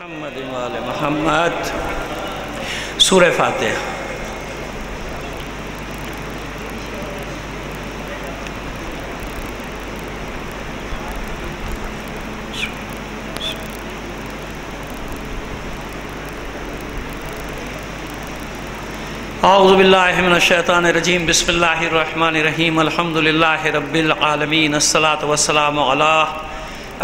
محمد وآل محمد۔ سورہ فاتحہ۔ اعوذ باللہ من الشیطان الرجیم۔ بسم اللہ الرحمن الرحیم۔ الحمد للہ رب العالمین۔ الصلاة والسلام علی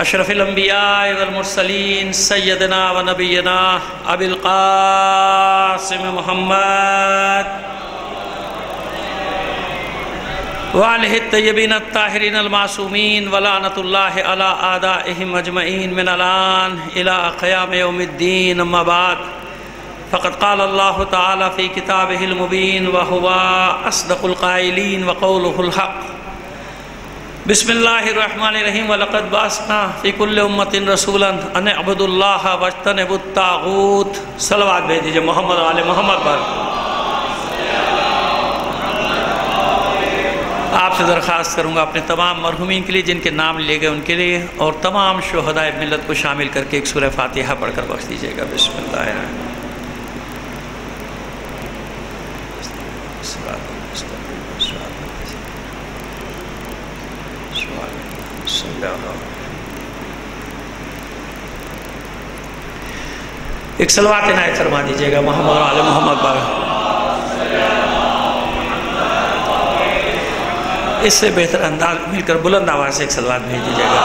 اشرف الانبیاء والمرسلین سیدنا و نبینا ابی القاسم محمد. وعلہ الطیبین الطاہرین المعصومین ولعنت اللہ علی آدائہم اجمعین من الان الى قیام یوم الدین اما بعد، فقد قال الله تعالى في كتابه المبين، وهو أصدق القائلين وقوله الحق. بسم الله الرحمن الرحيم ولقد باسنا في كل أمة رسولا أن اعبدوا الله واجتنبوا الطاغوت. صلوات بھیجیے محمد علی محمد پر. آپ سے درخواست کروں گا اپنے تمام مرحومین کے لیے جن کے نام لے گئے ان کے لیے اور تمام شہداء ملت کو شامل کر کے ایک سورہ فاتحہ پڑھ کر بخش دیجیے گا. بسم اللہ. الرحمن ایک سلوات عنایت فرما دیجیے گا، محمد علی محمد بابا اس سے بہتر انداز مل کر بلند آواز سے ایک سلوات بھیج دیجیے گا۔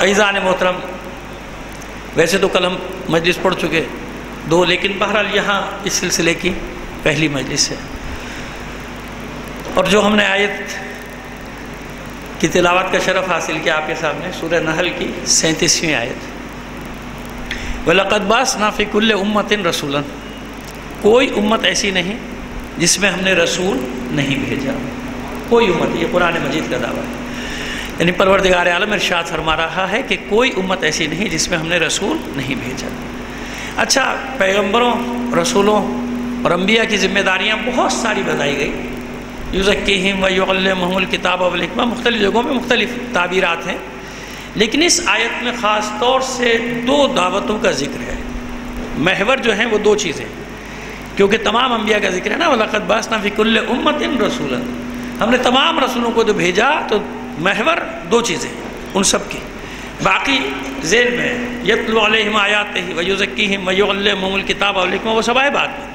عیزان محترم، ویسے تو کل ہم مجلس پڑھ چکے، دو لیکن بہرحال یہاں اس سلسلے کی پہلی مجلس ہے۔ اور جو ہم نے آیت کی تلاوت کا شرف حاصل کیا آپ کے سامنے، سورہ نحل کی سینتیسویں آیت۔ وَلَقَدْ بَاسْنَا فِي كُلِّ أُمَّةٍ کوئی امت ایسی نہیں جس میں ہم نے رسول نہیں بھیجا۔ کوئی امت، یہ قرآن مجید کا دعویٰ ہے۔ یعنی پروردگار عالم ارشاد فرما رہا ہے کہ کوئی امت ایسی نہیں جس میں ہم نے رسول نہیں بھیجا۔ اچھا پیغمبروں، رسولوں اور انبیاء کی ذمہ داریاں بہت ساری بتائی گئی۔ یوزکیم و یعلمہم الکتاب والحکمہ، مختلف جگہوں میں مختلف تعبیرات ہیں۔ لیکن اس آیت میں خاص طور سے دو دعوتوں کا ذکر ہے۔ محور جو ہیں وہ دو چیزیں۔ کیونکہ تمام انبیاء کا ذکر ہے نا، وَلَقَدْ بَاسْنَا فِي كُلِّ أُمَّةٍ رَسُولًا۔ ہم نے تمام رسولوں کو جو بھیجا، تو محور دو چیزیں ان سب کی۔ باقی ذیل میں یتلو علیہم آیات ہی ویوزکیہم ویعلمہم الکتاب والحکمہ، وہ سب آئے بات میں۔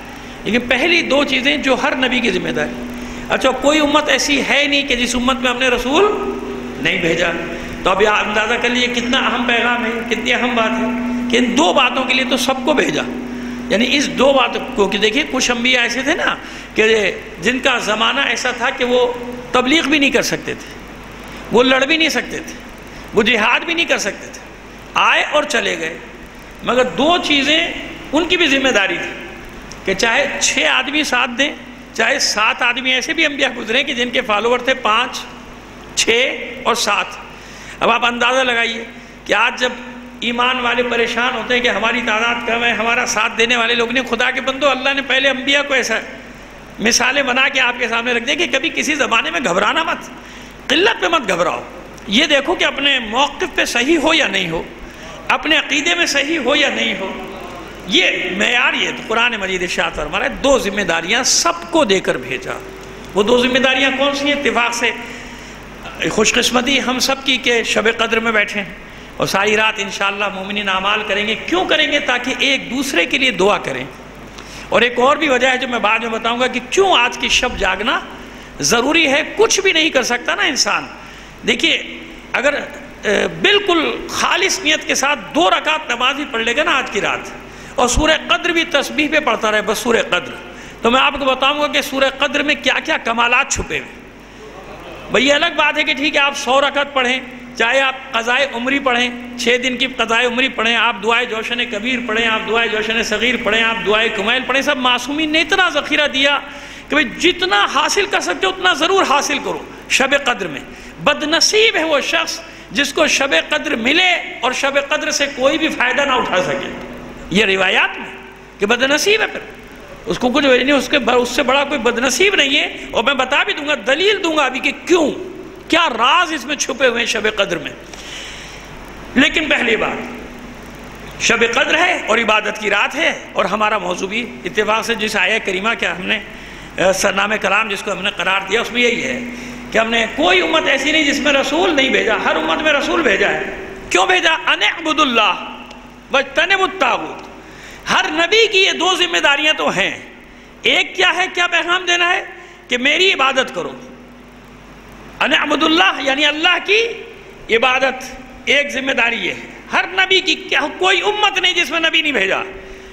لیکن پہلی دو چیزیں جو ہر نبی کی ذمہ داری۔ اچھا کوئی امت ایسی ہے نہیں کہ جس امت میں ہم نے رسول نہیں بھیجا۔ تو اب یہ اندازہ کر لیے کتنا اہم پیغام ہے، کتنی اہم بات ہے کہ ان دو باتوں کے لیے تو سب کو بھیجا۔ یعنی اس دو باتوں کو کہ دیکھیے، کچھ انبیاء ایسے تھے نا کہ جن کا زمانہ ایسا تھا کہ وہ تبلیغ بھی نہیں کر سکتے تھے، وہ لڑ بھی نہیں سکتے تھے، وہ جہاد بھی نہیں کر سکتے تھے۔ آئے اور چلے گئے۔ مگر دو چیزیں ان کی بھی ذمہ داری تھی کہ چاہے چھ آدمی ساتھ دیں چاہے سات آدمی ایسے بھی انبیاء گزرے کہ جن کے فالوور تھے پانچ، چھ اور سات۔ اب آپ اندازہ لگائیے کہ آج جب ایمان والے پریشان ہوتے ہیں کہ ہماری تعداد کم ہے، ہمارا ساتھ دینے والے لوگ نہیں، خدا کے بندو، اللہ نے پہلے انبیاء کو ایسا مثالیں بنا کے آپ کے سامنے رکھ دیں کہ کبھی کسی زمانے میں گھبرانا مت، قلت پہ مت گھبراؤ۔ یہ دیکھو کہ اپنے موقف پہ صحیح ہو یا نہیں ہو، اپنے عقیدے میں صحیح ہو یا نہیں ہو یہ معیار یہ قرآن مجید ارشاد فرما ہے، دو ذمہ داریاں سب کو دے کر بھیجا۔ وہ دو ذمہ داریاں کون سی ہیں؟ اتفاق سے خوش قسمتی ہم سب کی کہ شب قدر میں بیٹھے ہیں اور ساری رات انشاءاللہ مومنین اعمال کریں گے۔ کیوں کریں گے؟ تاکہ ایک دوسرے کے لیے دعا کریں۔ اور ایک اور بھی وجہ ہے جو میں بعد میں بتاؤں گا کہ کیوں آج کی شب جاگنا ضروری ہے؟ کچھ بھی نہیں کر سکتا نا انسان۔ دیکھیے، اگر بالکل خالص نیت کے ساتھ دو رکعت نماز ہی پڑھ لے گا نا آج کی رات۔ اور سورہ قدر بھی تسبیح پہ پڑھتا رہے بس سورہ قدر۔ تو میں آپ کو بتاؤں گا کہ سورہ قدر میں کیا کیا کمالات چھپے ہوئے بھئی یہ الگ بات ہے کہ ٹھیک ہے آپ سو رکعت پڑھیں، چاہے آپ قضائے عمری پڑھیں، چھ دن کی قضائے عمری پڑھیں، آپ دعائے جوشن کبیر پڑھیں، آپ دعائے جوشن صغیر پڑھیں، آپ دعائے کمیل پڑھیں، سب معصومین نے اتنا ذخیرہ دیا کہ بھئی جتنا حاصل کر سکتے ہو اتنا ضرور حاصل کرو شب قدر میں۔ بد نصیب ہے وہ شخص جس کو شب قدر ملے اور شب قدر سے کوئی بھی فائدہ نہ اٹھا سکے۔ یہ روایات میں کہ بد نصیب ہے پھر۔ اس کو کچھ نہیں، اس کے اس سے بڑا کوئی بد نصیب نہیں ہے۔ اور میں بتا بھی دوں گا، دلیل دوں گا ابھی کہ کیوں؟ کیا راز اس میں چھپے ہوئے ہیں شب قدر میں؟ لیکن پہلی بات، شب قدر ہے اور عبادت کی رات ہے اور ہمارا موضوع بھی اتفاق سے جس آیہ کریمہ کیا ہم نے سرنام کلام جس کو ہم نے قرار دیا، اس میں یہی ہے کہ ہم نے کوئی امت ایسی نہیں جس میں رسول نہیں بھیجا، ہر امت میں رسول بھیجا ہے۔ کیوں بھیجا؟ ان عبد اللہ بجتنب التاغوت ہر نبی کی یہ دو ذمہ داریاں تو ہیں۔ ایک کیا ہے، کیا پیغام دینا ہے؟ کہ میری عبادت کرو۔ ان عبد اللہ یعنی اللہ کی عبادت۔ ایک ذمہ داری یہ ہے۔ ہر نبی کی کیا، کوئی امت نہیں جس میں نبی نہیں بھیجا۔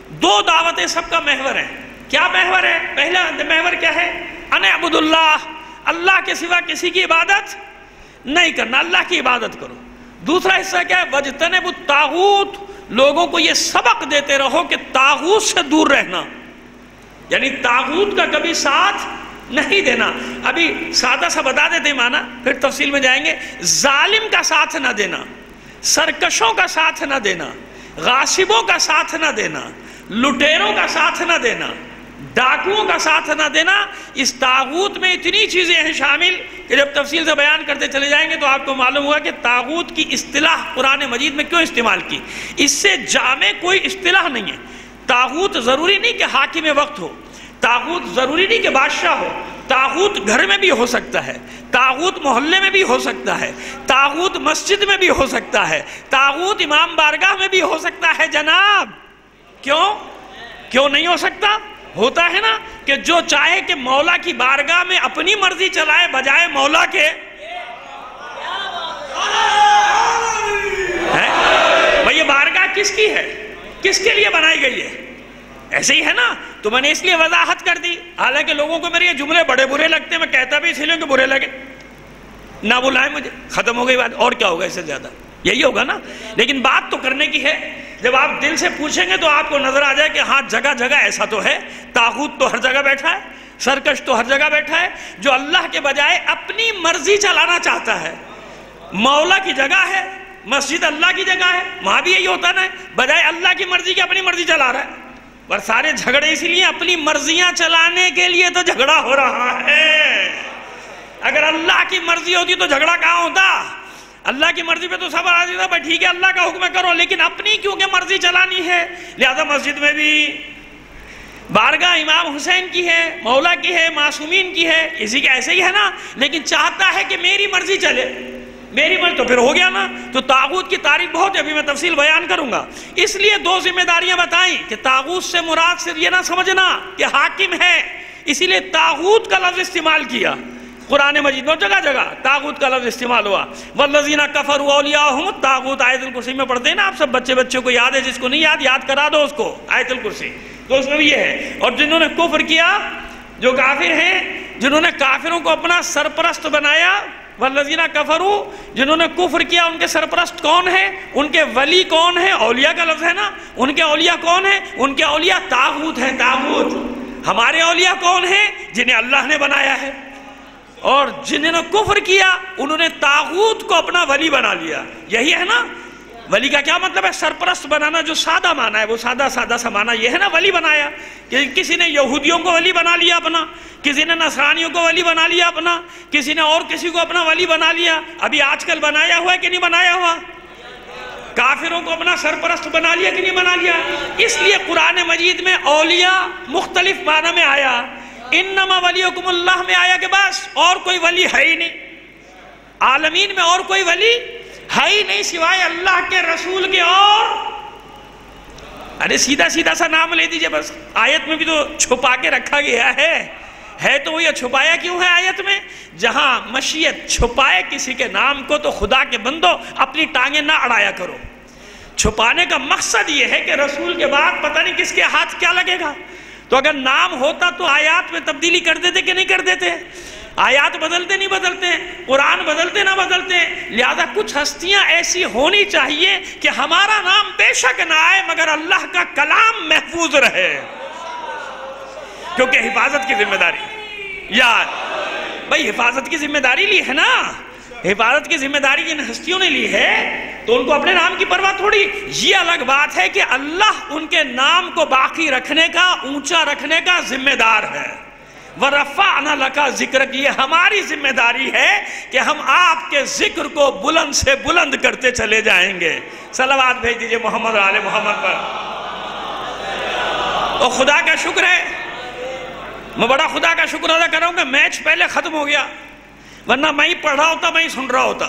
دو دعوتیں سب کا محور ہے کیا محور ہے؟ پہلا محور کیا ہے؟ ان عبد اللہ۔ اللہ کے سوا کسی کی عبادت نہیں کرنا۔ اللہ کی عبادت کرو۔ دوسرا حصہ کیا ہے؟ وجتنب التاغوت لوگوں کو یہ سبق دیتے رہو کہ تاغوت سے دور رہنا یعنی تاغوت کا کبھی ساتھ نہیں دینا۔ ابھی سادہ سا بتا دیتے مانا، پھر تفصیل میں جائیں گے۔ ظالم کا ساتھ نہ دینا، سرکشوں کا ساتھ نہ دینا غاسبوں کا ساتھ نہ دینا، لٹیروں کا ساتھ نہ دینا۔ ڈاکوؤں کا ساتھ نہ دینا، اس تاغوت میں اتنی چیزیں ہیں شامل کہ جب تفصیل سے بیان کرتے چلے جائیں گے تو آپ کو معلوم ہوا کہ تاغوت کی اصطلاح قرآن مجید میں کیوں استعمال کی۔ اس سے جامع کوئی اصطلاح نہیں ہے۔ تاغوت ضروری نہیں کہ حاکم وقت ہو، تاغوت ضروری نہیں کہ بادشاہ ہو، تاغوت گھر میں بھی ہو سکتا ہے، تاغوت محلے میں بھی ہو سکتا ہے، تاغوت مسجد میں بھی ہو سکتا ہے، تاغوت امام بارگاہ میں بھی ہو سکتا ہے۔ جناب، کیوں؟ کیوں نہیں ہو سکتا؟ ہوتا ہے نا کہ جو چاہے کہ مولا کی بارگاہ میں اپنی مرضی چلائے بجائے مولا کے بھئی یہ بارگاہ کس کی ہے؟ کس کے لیے بنائی گئی ہے؟ ایسے ہی ہے نا؟ تو میں نے اس لیے وضاحت کر دی۔ حالانکہ لوگوں کو میرے یہ جملے بڑے برے لگتے ہیں، میں کہتا بھی اس لیے کہ برے لگے۔ نہ بلائیں مجھے، ختم ہو گئی بات، اور کیا ہوگا اس سے زیادہ؟ یہی ہوگا نا۔ لیکن بات تو کرنے کی ہے۔ جب آپ دل سے پوچھیں گے تو آپ کو نظر آ جائے کہ ہاں جگہ جگہ ایسا تو ہے۔ تاغوت تو ہر جگہ بیٹھا ہے۔ سرکش تو ہر جگہ بیٹھا ہے۔ جو اللہ کے بجائے اپنی مرضی چلانا چاہتا ہے۔ مولا کی جگہ ہے۔ مسجد اللہ کی جگہ ہے۔ وہاں بھی یہی ہوتا نا۔ بجائے اللہ کی مرضی کی اپنی مرضی چلا رہا ہے۔ اور سارے جھگڑے اسی لیے اپنی مرضیاں چلانے کے لیے تو جھگڑا ہو رہا ہے۔ اگر اللہ کی مرضی ہوتی تو جھگڑا کہاں ہوتا؟ اللہ کی مرضی پہ تو سب راضی تھا، بھائی ٹھیک ہے، اللہ کا حکم کرو، لیکن اپنی کیونکہ مرضی چلانی ہے۔ لہذا مسجد میں بھی بارگاہ امام حسین کی ہے، مولا کی ہے، معصومین کی ہے، اسی کے ایسے ہی ہے نا۔ لیکن چاہتا ہے کہ میری مرضی چلے۔ میری مرضی تو پھر ہو گیا نا۔ تو تاغوت کی تعریف بہت ہے، ابھی میں تفصیل بیان کروں گا۔ اس لیے دو ذمہ داریاں بتائیں کہ تاغوت سے مراد صرف یہ نہ سمجھنا کہ حاکم ہے۔ اسی لیے تاغوت کا لفظ استعمال کیا۔ قرآن مجید میں جگہ جگہ تاغوت کا لفظ استعمال ہوا۔ والذین کفروا اولیاءہم تاغوت آیت الکرسی میں پڑھتے ہیں نا آپ سب بچے بچے کو یاد ہے، جس کو نہیں یاد یاد کرا دو اس کو، آیت الکرسی۔ تو اس میں بھی یہ ہے۔ اور جنہوں نے کفر کیا، جو کافر ہیں، جنہوں نے کافروں کو اپنا سرپرست بنایا والذین کفروا جنہوں نے کفر کیا، ان کے سرپرست کون ہیں؟ ان کے ولی کون ہیں؟ اولیاء کا لفظ ہے نا۔ ان کے اولیاء کون ہیں؟ ان کے اولیاء تاغوت ہیں، تاغوت۔ ہمارے اولیاء کون ہیں؟ جنہیں اللہ نے بنایا ہے۔ اور جنہوں نے کفر کیا، انہوں نے تاغوت کو اپنا ولی بنا لیا۔ یہی ہے نا؟ ولی کا کیا مطلب ہے؟ سرپرست بنانا جو سادہ مانا ہے، وہ سادہ سادہ سا مانا یہ ہے نا ولی بنایا۔ کہ کسی نے یہودیوں کو ولی بنا لیا اپنا، کسی نے نصرانیوں کو ولی بنا لیا اپنا، کسی نے اور کسی کو اپنا ولی بنا لیا۔ ابھی آج کل بنایا ہوا ہے کہ نہیں بنایا ہوا؟ کافروں کو اپنا سرپرست بنا لیا کہ نہیں بنا لیا؟ اس لیے قرآن مجید میں اولیاء مختلف معنی میں آیا۔ انما ولیکم اللہ میں آیا کہ بس، اور کوئی ولی ہے ہی نہیں۔ عالمین میں اور کوئی ولی ہے ہی نہیں سوائے اللہ کے رسول کے اور۔ ارے سیدھا سیدھا سا نام لے دیجیے بس، آیت میں بھی تو چھپا کے رکھا گیا ہے۔ ہے تو وہ یہ چھپایا کیوں ہے آیت میں؟ جہاں مشیت چھپائے کسی کے نام کو تو خدا کے بندو اپنی ٹانگیں نہ اڑایا کرو۔ چھپانے کا مقصد یہ ہے کہ رسول کے بعد پتہ نہیں کس کے ہاتھ کیا لگے گا۔ تو اگر نام ہوتا تو آیات میں تبدیلی کر دیتے کہ نہیں کر دیتے؟ آیات بدلتے نہیں بدلتے، قرآن بدلتے نہ بدلتے، لہذا کچھ ہستیاں ایسی ہونی چاہیے کہ ہمارا نام بے شک نہ آئے مگر اللہ کا کلام محفوظ رہے۔ کیونکہ حفاظت کی ذمہ داری۔ یار، بھائی حفاظت کی ذمہ داری لی ہے نا؟ حفاظت کی ذمہ داری جن ہستیوں نے لی ہے، تو ان کو اپنے نام کی پرواہ تھوڑی۔ یہ الگ بات ہے کہ اللہ ان کے نام کو باقی رکھنے کا، اونچا رکھنے کا ذمہ دار ہے۔ ورفعنا لکا ذکر کی یہ ہماری ذمہ داری ہے کہ ہم آپ کے ذکر کو بلند سے بلند کرتے چلے جائیں گے۔ صلوات بھیج دیجیے محمد علیہ محمد پر۔ اور خدا کا شکر ہے۔ میں بڑا خدا کا شکر ادا کر رہا ہوں کہ میچ پہلے ختم ہو گیا۔ ورنہ میں ہی پڑھ رہا ہوتا، میں ہی سن رہا ہوتا۔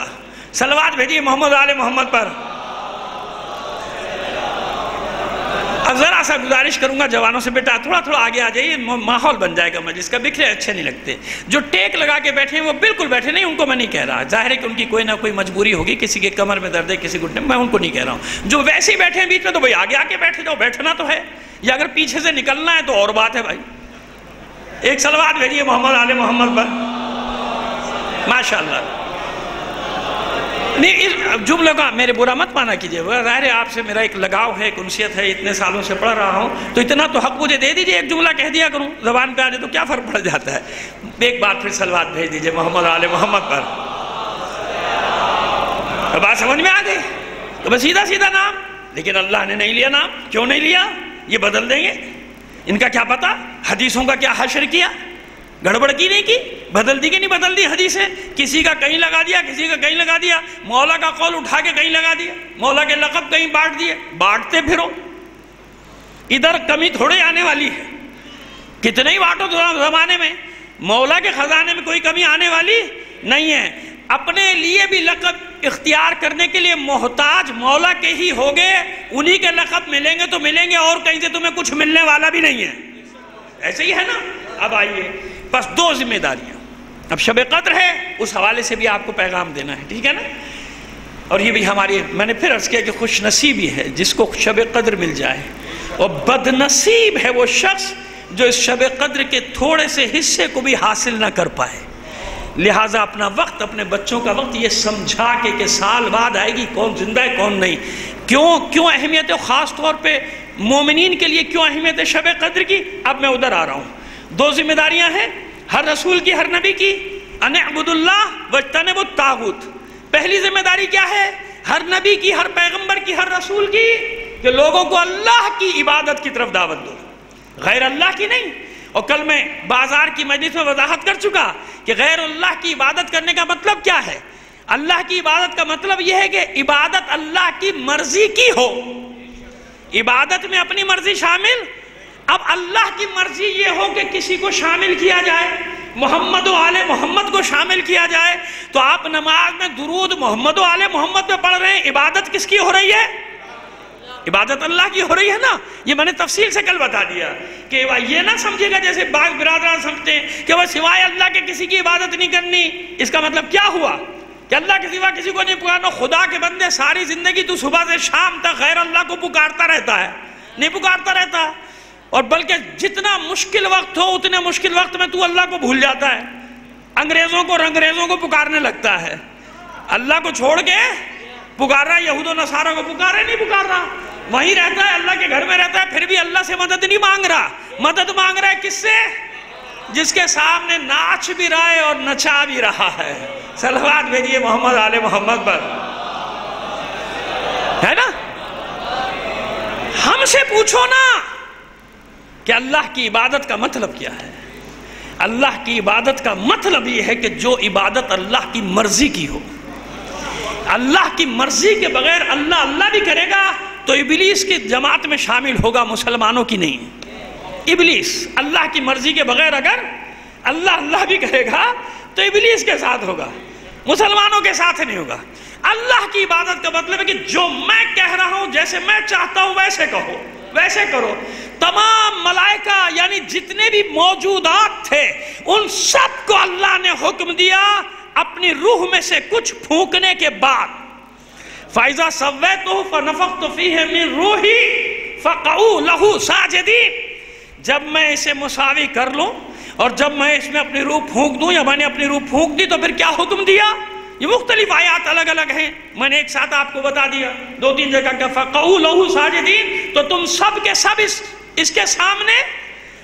سلوات بھیجیے محمد علیہ محمد پر۔ اب ذرا سا گزارش کروں گا جوانوں سے، بیٹا، تھوڑا تھوڑا آگے آ جائیے ماحول بن جائے گا، مجلس کا بکھرے اچھے نہیں لگتے۔ جو ٹیک لگا کے بیٹھے ہیں، وہ بالکل بیٹھے نہیں، ان کو میں نہیں کہہ رہا۔ ظاہر ہے کہ ان کی کوئی نہ کوئی مجبوری ہوگی، کسی کے کمر میں درد ہے، کسی گھٹنے میں ان کو نہیں کہہ رہا ہوں۔ جو ویسے ہی بیٹھے ہیں بیچ میں تو بھائی آگے آ کے بیٹھے جاؤ بیٹھنا تو ہے۔ یا اگر پیچھے سے نکلنا ہے تو اور بات ہے بھائی۔ ایک سلوات بھیجیے محمد علیہ محمد پر۔ ماشاء اللہ نہیں، اس جملے کا میرے برا مت مانا کیجیے۔ ظاہر ہے، آپ سے میرا ایک لگاؤ ہے، ایک انسیت ہے، اتنے سالوں سے پڑھ رہا ہوں۔ تو اتنا تو حق مجھے دے دیجیے، ایک جملہ کہہ دیا کروں۔ زبان پہ آ جائے تو کیا فرق پڑ جاتا ہے؟ ایک بات پھر سلوات بھیج دیجیے، محمد علیہ محمد پر۔ بات سمجھ میں آ گئی؟ تو بس سیدھا سیدھا نام۔ لیکن اللہ نے نہیں لیا نام۔ کیوں نہیں لیا؟ یہ بدل دیں گے۔ ان کا کیا پتا؟ حدیثوں کا کیا حشر کیا؟ گڑبڑ کی نہیں کی؟ بدل دی کہ نہیں بدل دی حدیثیں کسی کا کہیں لگا دیا، کسی کا کہیں لگا دیا۔ مولا کا قول اٹھا کے کہیں لگا دیا۔ مولا کے لقب کہیں بانٹ دیے۔ بانٹتے پھرو۔ ادھر کمی تھوڑے آنے والی ہے۔ کتنے ہی بانٹو زمانے میں مولا کے خزانے میں کوئی کمی آنے والی نہیں ہے۔ اپنے لیے بھی لقب اختیار کرنے کے لیے محتاج مولا کے ہی ہوگے انہی کے لقب ملیں گے تو ملیں گے، اور کہیں سے تمہیں کچھ ملنے والا بھی نہیں ہے۔ ایسے ہی ہے نا؟ اب آئیے۔ بس دو ذمہ داریاں۔ اب شب قدر ہے، اس حوالے سے بھی آپ کو پیغام دینا ہے، ٹھیک ہے نا؟ اور یہ بھی ہماری، میں نے پھر عرض کیا کہ خوش نصیبی ہے، جس کو شب قدر مل جائے۔ اور بد نصیب ہے وہ شخص جو اس شب قدر کے تھوڑے سے حصے کو بھی حاصل نہ کر پائے۔ لہٰذا اپنا وقت، اپنے بچوں کا وقت یہ سمجھا کے کہ سال بعد آئے گی، کون زندہ ہے، کون نہیں۔ کیوں کیوں اہمیت ہے؟ خاص طور پہ مومنین کے لیے کیوں اہمیت ہے شب قدر کی؟ اب میں ادھر آ رہا ہوں۔ دو ذمہ داریاں ہیں، ہر رسول کی، ہر نبی کی۔ ان عبد اللہ و تنب الطاغوت۔ پہلی ذمہ داری کیا ہے؟ ہر نبی کی، ہر پیغمبر کی، ہر رسول کی کہ لوگوں کو اللہ کی عبادت کی طرف دعوت دو۔ غیر اللہ کی نہیں۔ اور کل میں بازار کی مجلس میں وضاحت کر چکا کہ غیر اللہ کی عبادت کرنے کا مطلب کیا ہے۔ اللہ کی عبادت کا مطلب یہ ہے کہ عبادت اللہ کی مرضی کی ہو۔ عبادت میں اپنی مرضی شامل اب اللہ کی مرضی یہ ہو کہ کسی کو شامل کیا جائے، محمد و آل محمد کو شامل کیا جائے، تو آپ نماز میں درود محمد و آل محمد میں پڑھ رہے ہیں، عبادت کس کی ہو رہی ہے؟ عبادت اللہ کی ہو رہی ہے نا؟ یہ میں نے تفصیل سے کل بتا دیا کہ یہ نہ سمجھے گا جیسے باغ برادران سمجھتے ہیں کہ وہ سوائے اللہ کے کسی کی عبادت نہیں کرنی۔ اس کا مطلب کیا ہوا؟ کہ اللہ کے سوا کسی کو نہیں پکارنا، خدا کے بندے ساری زندگی تو صبح سے شام تک غیر اللہ کو پکارتا رہتا ہے۔ نہیں پکارتا رہتا۔ اور بلکہ جتنا مشکل وقت ہو اتنے مشکل وقت میں تو اللہ کو بھول جاتا ہے۔ انگریزوں کو رنگریزوں کو پکارنے لگتا ہے۔ اللہ کو چھوڑ کے پکار رہا یہود و نصارہ کو پکارے نہیں پکار رہا۔ وہیں رہتا ہے، اللہ کے گھر میں رہتا ہے، پھر بھی اللہ سے مدد نہیں مانگ رہا۔ مدد مانگ رہا ہے کس سے؟ جس کے سامنے ناچ بھی رہا ہے اور نچا بھی رہا ہے۔ سلوات بھیجیے محمد آل محمد پر۔ ہے نا؟ ہم سے پوچھو نا۔ کہ اللہ کی عبادت کا مطلب کیا ہے؟ اللہ کی عبادت کا مطلب یہ ہے کہ جو عبادت اللہ کی مرضی کی ہو۔ اللہ کی مرضی کے بغیر اللہ اللہ بھی کرے گا تو ابلیس کی جماعت میں شامل ہوگا، مسلمانوں کی نہیں۔ ابلیس، اللہ کی مرضی کے بغیر اگر اللہ اللہ بھی کرے گا تو ابلیس کے ساتھ ہوگا، مسلمانوں کے ساتھ نہیں ہوگا۔ اللہ کی عبادت کا مطلب ہے کہ جو میں کہہ رہا ہوں، جیسے میں چاہتا ہوں، ویسے کہو، ویسے کرو۔ تمام ملائکہ یعنی جتنے بھی موجودات تھے، ان سب کو اللہ نے حکم دیا اپنی روح میں سے کچھ پھونکنے کے بعد۔ فائزہ سویتو فنفقت فیہ من روحی فقعو لہو ساجدین جب میں اسے مساوی کر لوں اور جب میں اس میں اپنی روح پھونک دوں یا میں نے اپنی روح پھونک دی، تو پھر کیا حکم دیا؟ یہ مختلف آیات الگ الگ ہیں۔ میں نے ایک ساتھ آپ کو بتا دیا۔ دو تین جگہ کہ فقعو لہو ساجدین۔ تو تم سب کے سب اس, اس کے سامنے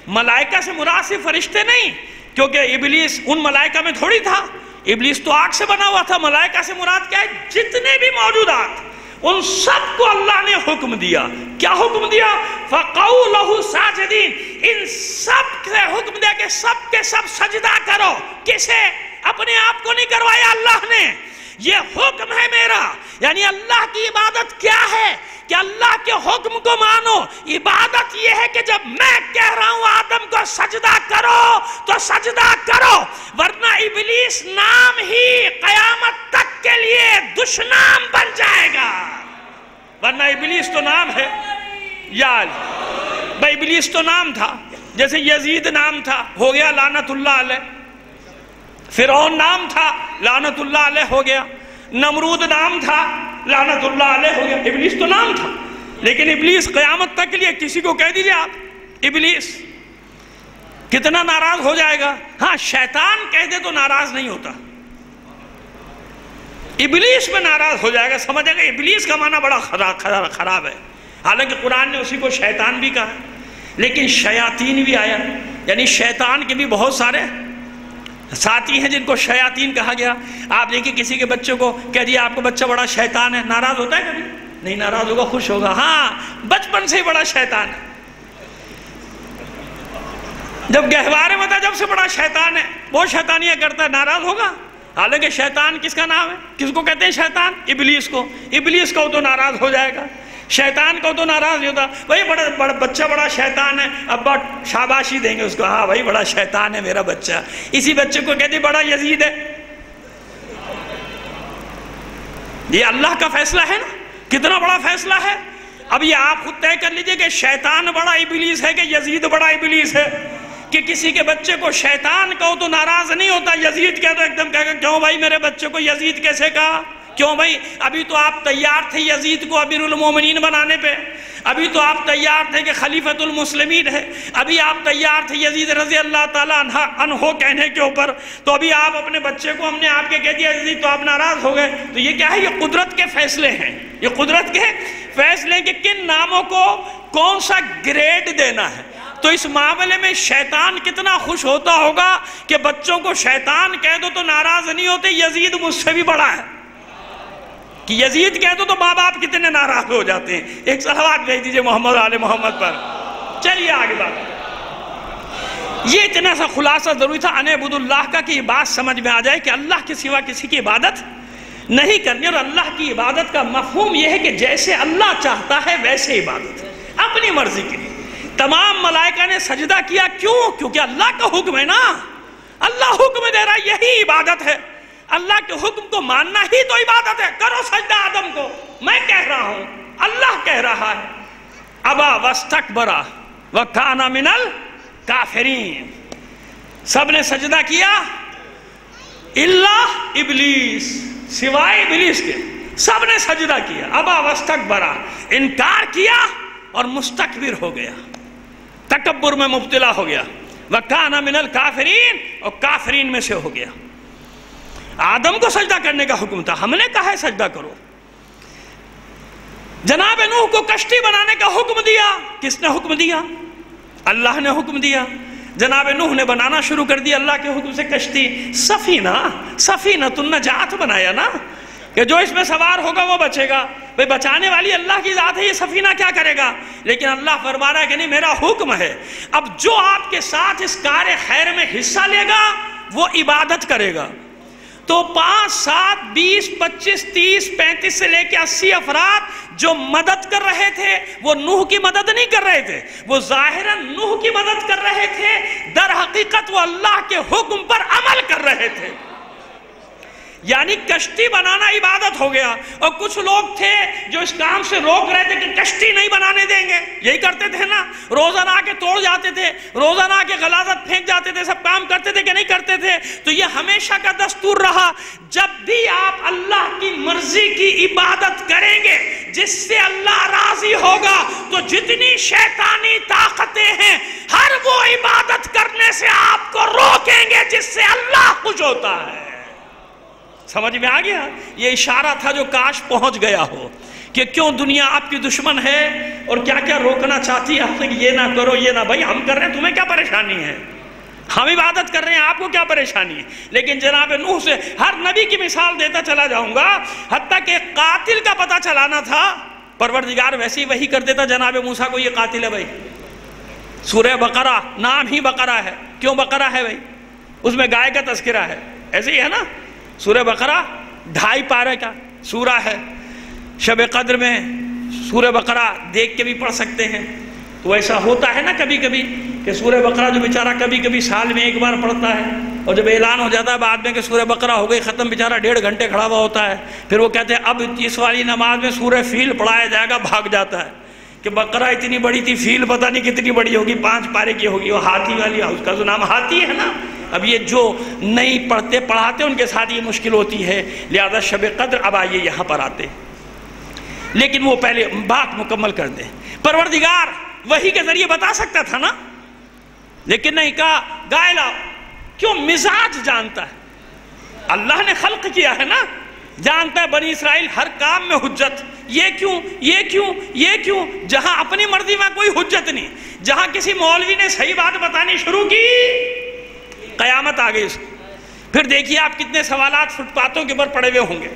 ملائکہ سے مراسف فرشتے نہیں۔ کیونکہ ابلیس ان ملائکہ میں تھوڑی تھا۔ ابلیس تو آگ سے بنا ہوا تھا۔ ملائکہ سے مراد کیا ہے؟ جتنے بھی موجودات۔ ان سب کو اللہ نے حکم دیا۔ کیا حکم دیا؟ فَقَوْلَهُ سَاجِدِينَ ان سب سے حکم دیا کہ سب کے سب سجدہ کرو۔ کسے؟ اپنے آپ کو نہیں کروایا اللہ نے۔ یہ حکم ہے میرا۔ یعنی اللہ کی عبادت کیا ہے؟ کہ اللہ کے حکم کو مانو۔ عبادت یہ ہے کہ جب میں کہہ رہا ہوں آدم کو سجدہ کرو، تو سجدہ کرو۔ ورنہ ابلیس نام ہی قیامت تک کے لیے دشنام بن جائے گا۔ ورنہ ابلیس تو نام ہے۔ یاد بھائی ابلیس تو نام تھا۔ جیسے یزید نام تھا، ہو گیا لانت اللہ علیہ۔ فرعون نام تھا لانت اللہ علیہ ہو گیا۔ نمرود نام تھا لعنت اللہ علیہ ہو گیا۔ ابلیس تو نام تھا۔ لیکن ابلیس قیامت تک کے لیے کسی کو کہہ دیجیے آپ، ابلیس، کتنا ناراض ہو جائے گا؟ ہاں شیطان کہہ دے تو ناراض نہیں ہوتا۔ ابلیس میں ناراض ہو جائے گا، سمجھے گا ابلیس کا معنی بڑا خراب ہے۔ حالانکہ قرآن نے اسی کو شیطان بھی کہا، لیکن شیاطین بھی آیا۔ یعنی شیطان کے بھی بہت سارے ساتھی ہیں جن کو شیاطین کہا گیا۔ آپ دیکھیں کسی کے بچے کو کہہ دیا، آپ کو بچہ بڑا شیطان ہے، ناراض ہوتا ہے کبھی؟ نہیں، ناراض ہوگا، خوش ہوگا۔ ہاں بچپن سے ہی بڑا شیطان ہے۔ جب گہوارے میں تھا جب سے بڑا شیطان ہے، وہ شیطانیاں کرتا ہے، ناراض ہوگا۔ حالانکہ شیطان کس کا نام ہے؟ کس کو کہتے ہیں شیطان؟ ابلیس کو۔ ابلیس کو تو ناراض ہو جائے گا۔ شیطان کو تو ناراض نہیں ہوتا۔ بھائی بڑا بڑا بچہ بڑا شیطان ہے۔ ابا شاباشی دیں گے اس کو۔ ہاں بھائی بڑا شیطان ہے میرا بچہ۔ اسی بچے کو کہتے بڑا یزید ہے۔ یہ اللہ کا فیصلہ ہے نا؟ کتنا بڑا فیصلہ ہے؟ اب یہ آپ خود طے کر لیجیے کہ شیطان بڑا ابلیس ہے کہ یزید بڑا ابلیس ہے۔ کہ کسی کے بچے کو شیطان کہو تو ناراض نہیں ہوتا۔ یزید کہہ تو ایک دم کہہ کیوں بھائی میرے بچے کو یزید کیسے کہا؟ کیوں بھائی؟ ابھی تو آپ تیار تھے یزید کو امیر المومنین بنانے پہ۔ ابھی تو آپ تیار تھے کہ خلیفت المسلمین ہے۔ ابھی آپ تیار تھے یزید رضی اللہ تعالیٰ عنہ کہنے کے اوپر۔ تو ابھی آپ اپنے بچے کو ہم نے آپ کے کہہ دیا، یزید تو آپ ناراض ہو گئے۔ تو یہ کیا ہے؟ یہ قدرت کے فیصلے ہیں۔ یہ قدرت کے فیصلے کہ کن ناموں کو کون سا گریڈ دینا ہے۔ تو اس معاملے میں شیطان کتنا خوش ہوتا ہوگا کہ بچوں کو شیطان کہہ دو تو ناراض نہیں ہوتے، یزید مجھ سے بھی بڑا ہے۔ کہ یزید کہہ دو تو ماں باپ کتنے ناراض ہو جاتے ہیں۔ ایک سلوات بھیج دیجیے محمد علیہ محمد پر۔ چلیے آگے بات۔ یہ اتنا سا خلاصہ ضروری تھا، ان عبد اللہ کا کہ یہ بات سمجھ میں آ جائے کہ اللہ کے سوا کسی کی عبادت نہیں کرنی، اور اللہ کی عبادت کا مفہوم یہ ہے کہ جیسے اللہ چاہتا ہے ویسے عبادت۔ اپنی مرضی کے لیے۔ تمام ملائکہ نے سجدہ کیا، کیوں؟ کیونکہ اللہ کا حکم ہے نا۔ اللہ حکم دے رہا یہی عبادت ہے۔ اللہ کے حکم کو ماننا ہی تو عبادت ہے۔ کرو سجدہ آدم کو۔ میں کہہ رہا ہوں، اللہ کہہ رہا ہے۔ ابا وستکبرا وکانا من الکافرین سب نے سجدہ کیا؟ اللہ ابلیس، سوائے ابلیس کے۔ سب نے سجدہ کیا۔ ابا وستکبرا انکار کیا اور مستقبر ہو گیا۔ تکبر میں مبتلا ہو گیا۔ وکانا من الکافرین اور کافرین میں سے ہو گیا۔ آدم کو سجدہ کرنے کا حکم تھا۔ ہم نے کہا ہے سجدہ کرو۔ جناب نوح کو کشتی بنانے کا حکم دیا۔ کس نے حکم دیا؟ اللہ نے حکم دیا۔ جناب نوح نے بنانا شروع کر دیا اللہ کے حکم سے کشتی۔ سفینہ سفینہ تن نجات بنایا نا۔ کہ جو اس میں سوار ہوگا وہ بچے گا۔ بھئی بچانے والی اللہ کی ذات ہے، یہ سفینہ کیا کرے گا؟ لیکن اللہ فرما رہا ہے کہ نہیں، میرا حکم ہے۔ اب جو آپ کے ساتھ اس کار خیر میں حصہ لے گا، وہ عبادت کرے گا۔ تو پانچ، سات، بیس، پچیس، تیس، پینتیس سے لے کے اسی افراد جو مدد کر رہے تھے، وہ نوح کی مدد نہیں کر رہے تھے، وہ ظاہراً نوح کی مدد کر رہے تھے، در حقیقت وہ اللہ کے حکم پر عمل کر رہے تھے۔ یعنی کشتی بنانا عبادت ہو گیا اور کچھ لوگ تھے جو اس کام سے روک رہے تھے کہ کشتی نہیں بنانے دیں گے۔ یہی کرتے تھے نا۔ روزانہ کے توڑ جاتے تھے۔ روزانہ کے غلازت پھینک جاتے تھے۔ سب کام کرتے تھے کہ نہیں کرتے تھے۔ تو یہ ہمیشہ کا دستور رہا۔ جب بھی آپ اللہ کی مرضی کی عبادت کریں گے، جس سے اللہ راضی ہوگا، تو جتنی شیطانی طاقتیں ہیں، ہر وہ عبادت کرنے سے آپ کو روکیں گے جس سے اللہ خوش ہوتا ہے۔ سمجھ میں آ گیا؟ یہ اشارہ تھا جو کاش پہنچ گیا ہو کہ کیوں دنیا آپ کی دشمن ہے اور کیا کیا روکنا چاہتی ہے؟ آپ سے کہ یہ نہ کرو، یہ نہ، بھائی ہم کر رہے ہیں، تمہیں کیا پریشانی ہے؟ ہم عبادت کر رہے ہیں، آپ کو کیا پریشانی ہے؟ لیکن جناب نوح سے ہر نبی کی مثال دیتا چلا جاؤں گا، حتیٰ کہ قاتل کا پتہ چلانا تھا، پروردگار ویسے ہی وہی کر دیتا، جناب موسیٰ کو یہ قاتل ہے بھائی۔ سورہ بقرہ، نام ہی بقرہ ہے۔ کیوں بقرہ ہے بھائی؟ اس میں گائے کا تذکرہ ہے۔ ایسے ہی ہے نا؟ سورہ بقرہ ڈھائی پارے کا سورہ ہے۔ شب قدر میں سورہ بقرہ دیکھ کے بھی پڑھ سکتے ہیں۔ تو ایسا ہوتا ہے نا کبھی کبھی کہ سورہ بقرہ جو بیچارہ کبھی کبھی سال میں ایک بار پڑھتا ہے اور جب اعلان ہو جاتا ہے بعد میں کہ سورہ بقرہ ہو گئی، ختم، بیچارہ ڈیڑھ گھنٹے کھڑا ہوا ہوتا ہے۔ پھر وہ کہتے ہیں، اب اس والی نماز میں سورہ فیل پڑھایا جائے گا، بھاگ جاتا ہے۔ کہ بقرہ اتنی بڑی تھی، فیل پتہ نہیں کتنی بڑی ہوگی، پانچ پارے کی ہوگی، وہ ہاتھی والی اس کا نام ہاتھی ہے نا۔ اب یہ جو نہیں پڑھتے، پڑھاتے ان کے ساتھ یہ مشکل ہوتی ہے۔ لہذا شب قدر اب آئیے یہاں پر آتے۔ لیکن وہ پہلے بات مکمل کر دیں۔ پروردگار وہی کے ذریعے بتا سکتا تھا نا۔ لیکن نہیں کہا، گائے لاؤ۔ کیوں؟ مزاج جانتا ہے۔ اللہ نے خلق کیا ہے نا۔ جانتا ہے بنی اسرائیل ہر کام میں حجت۔ یہ کیوں؟ یہ کیوں؟ یہ کیوں؟ جہاں اپنی مرضی میں کوئی حجت نہیں، جہاں کسی مولوی نے صحیح بات بتانی شروع کی، قیامت آ گئی اس کو۔ پھر دیکھیے آپ کتنے سوالات فٹ پاتوں کے اوپر پڑے ہوئے ہوں گے۔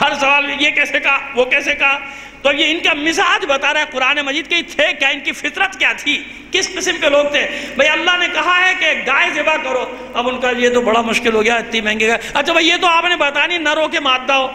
ہر سوال یہ کیسے کہا، وہ کیسے کہا تو یہ ان کا مزاج بتا رہا ہے قرآن مجید کے تھے کیا ان کی فطرت کیا تھی؟ کس قسم کے لوگ تھے؟ بھئی اللہ نے کہا ہے کہ گائے ذبح کرو۔ اب ان کا یہ تو بڑا مشکل ہو گیا، اتنی مہنگے گئے اچھا بھئی یہ تو آپ نے بتانی نروں کے مادہ ہو۔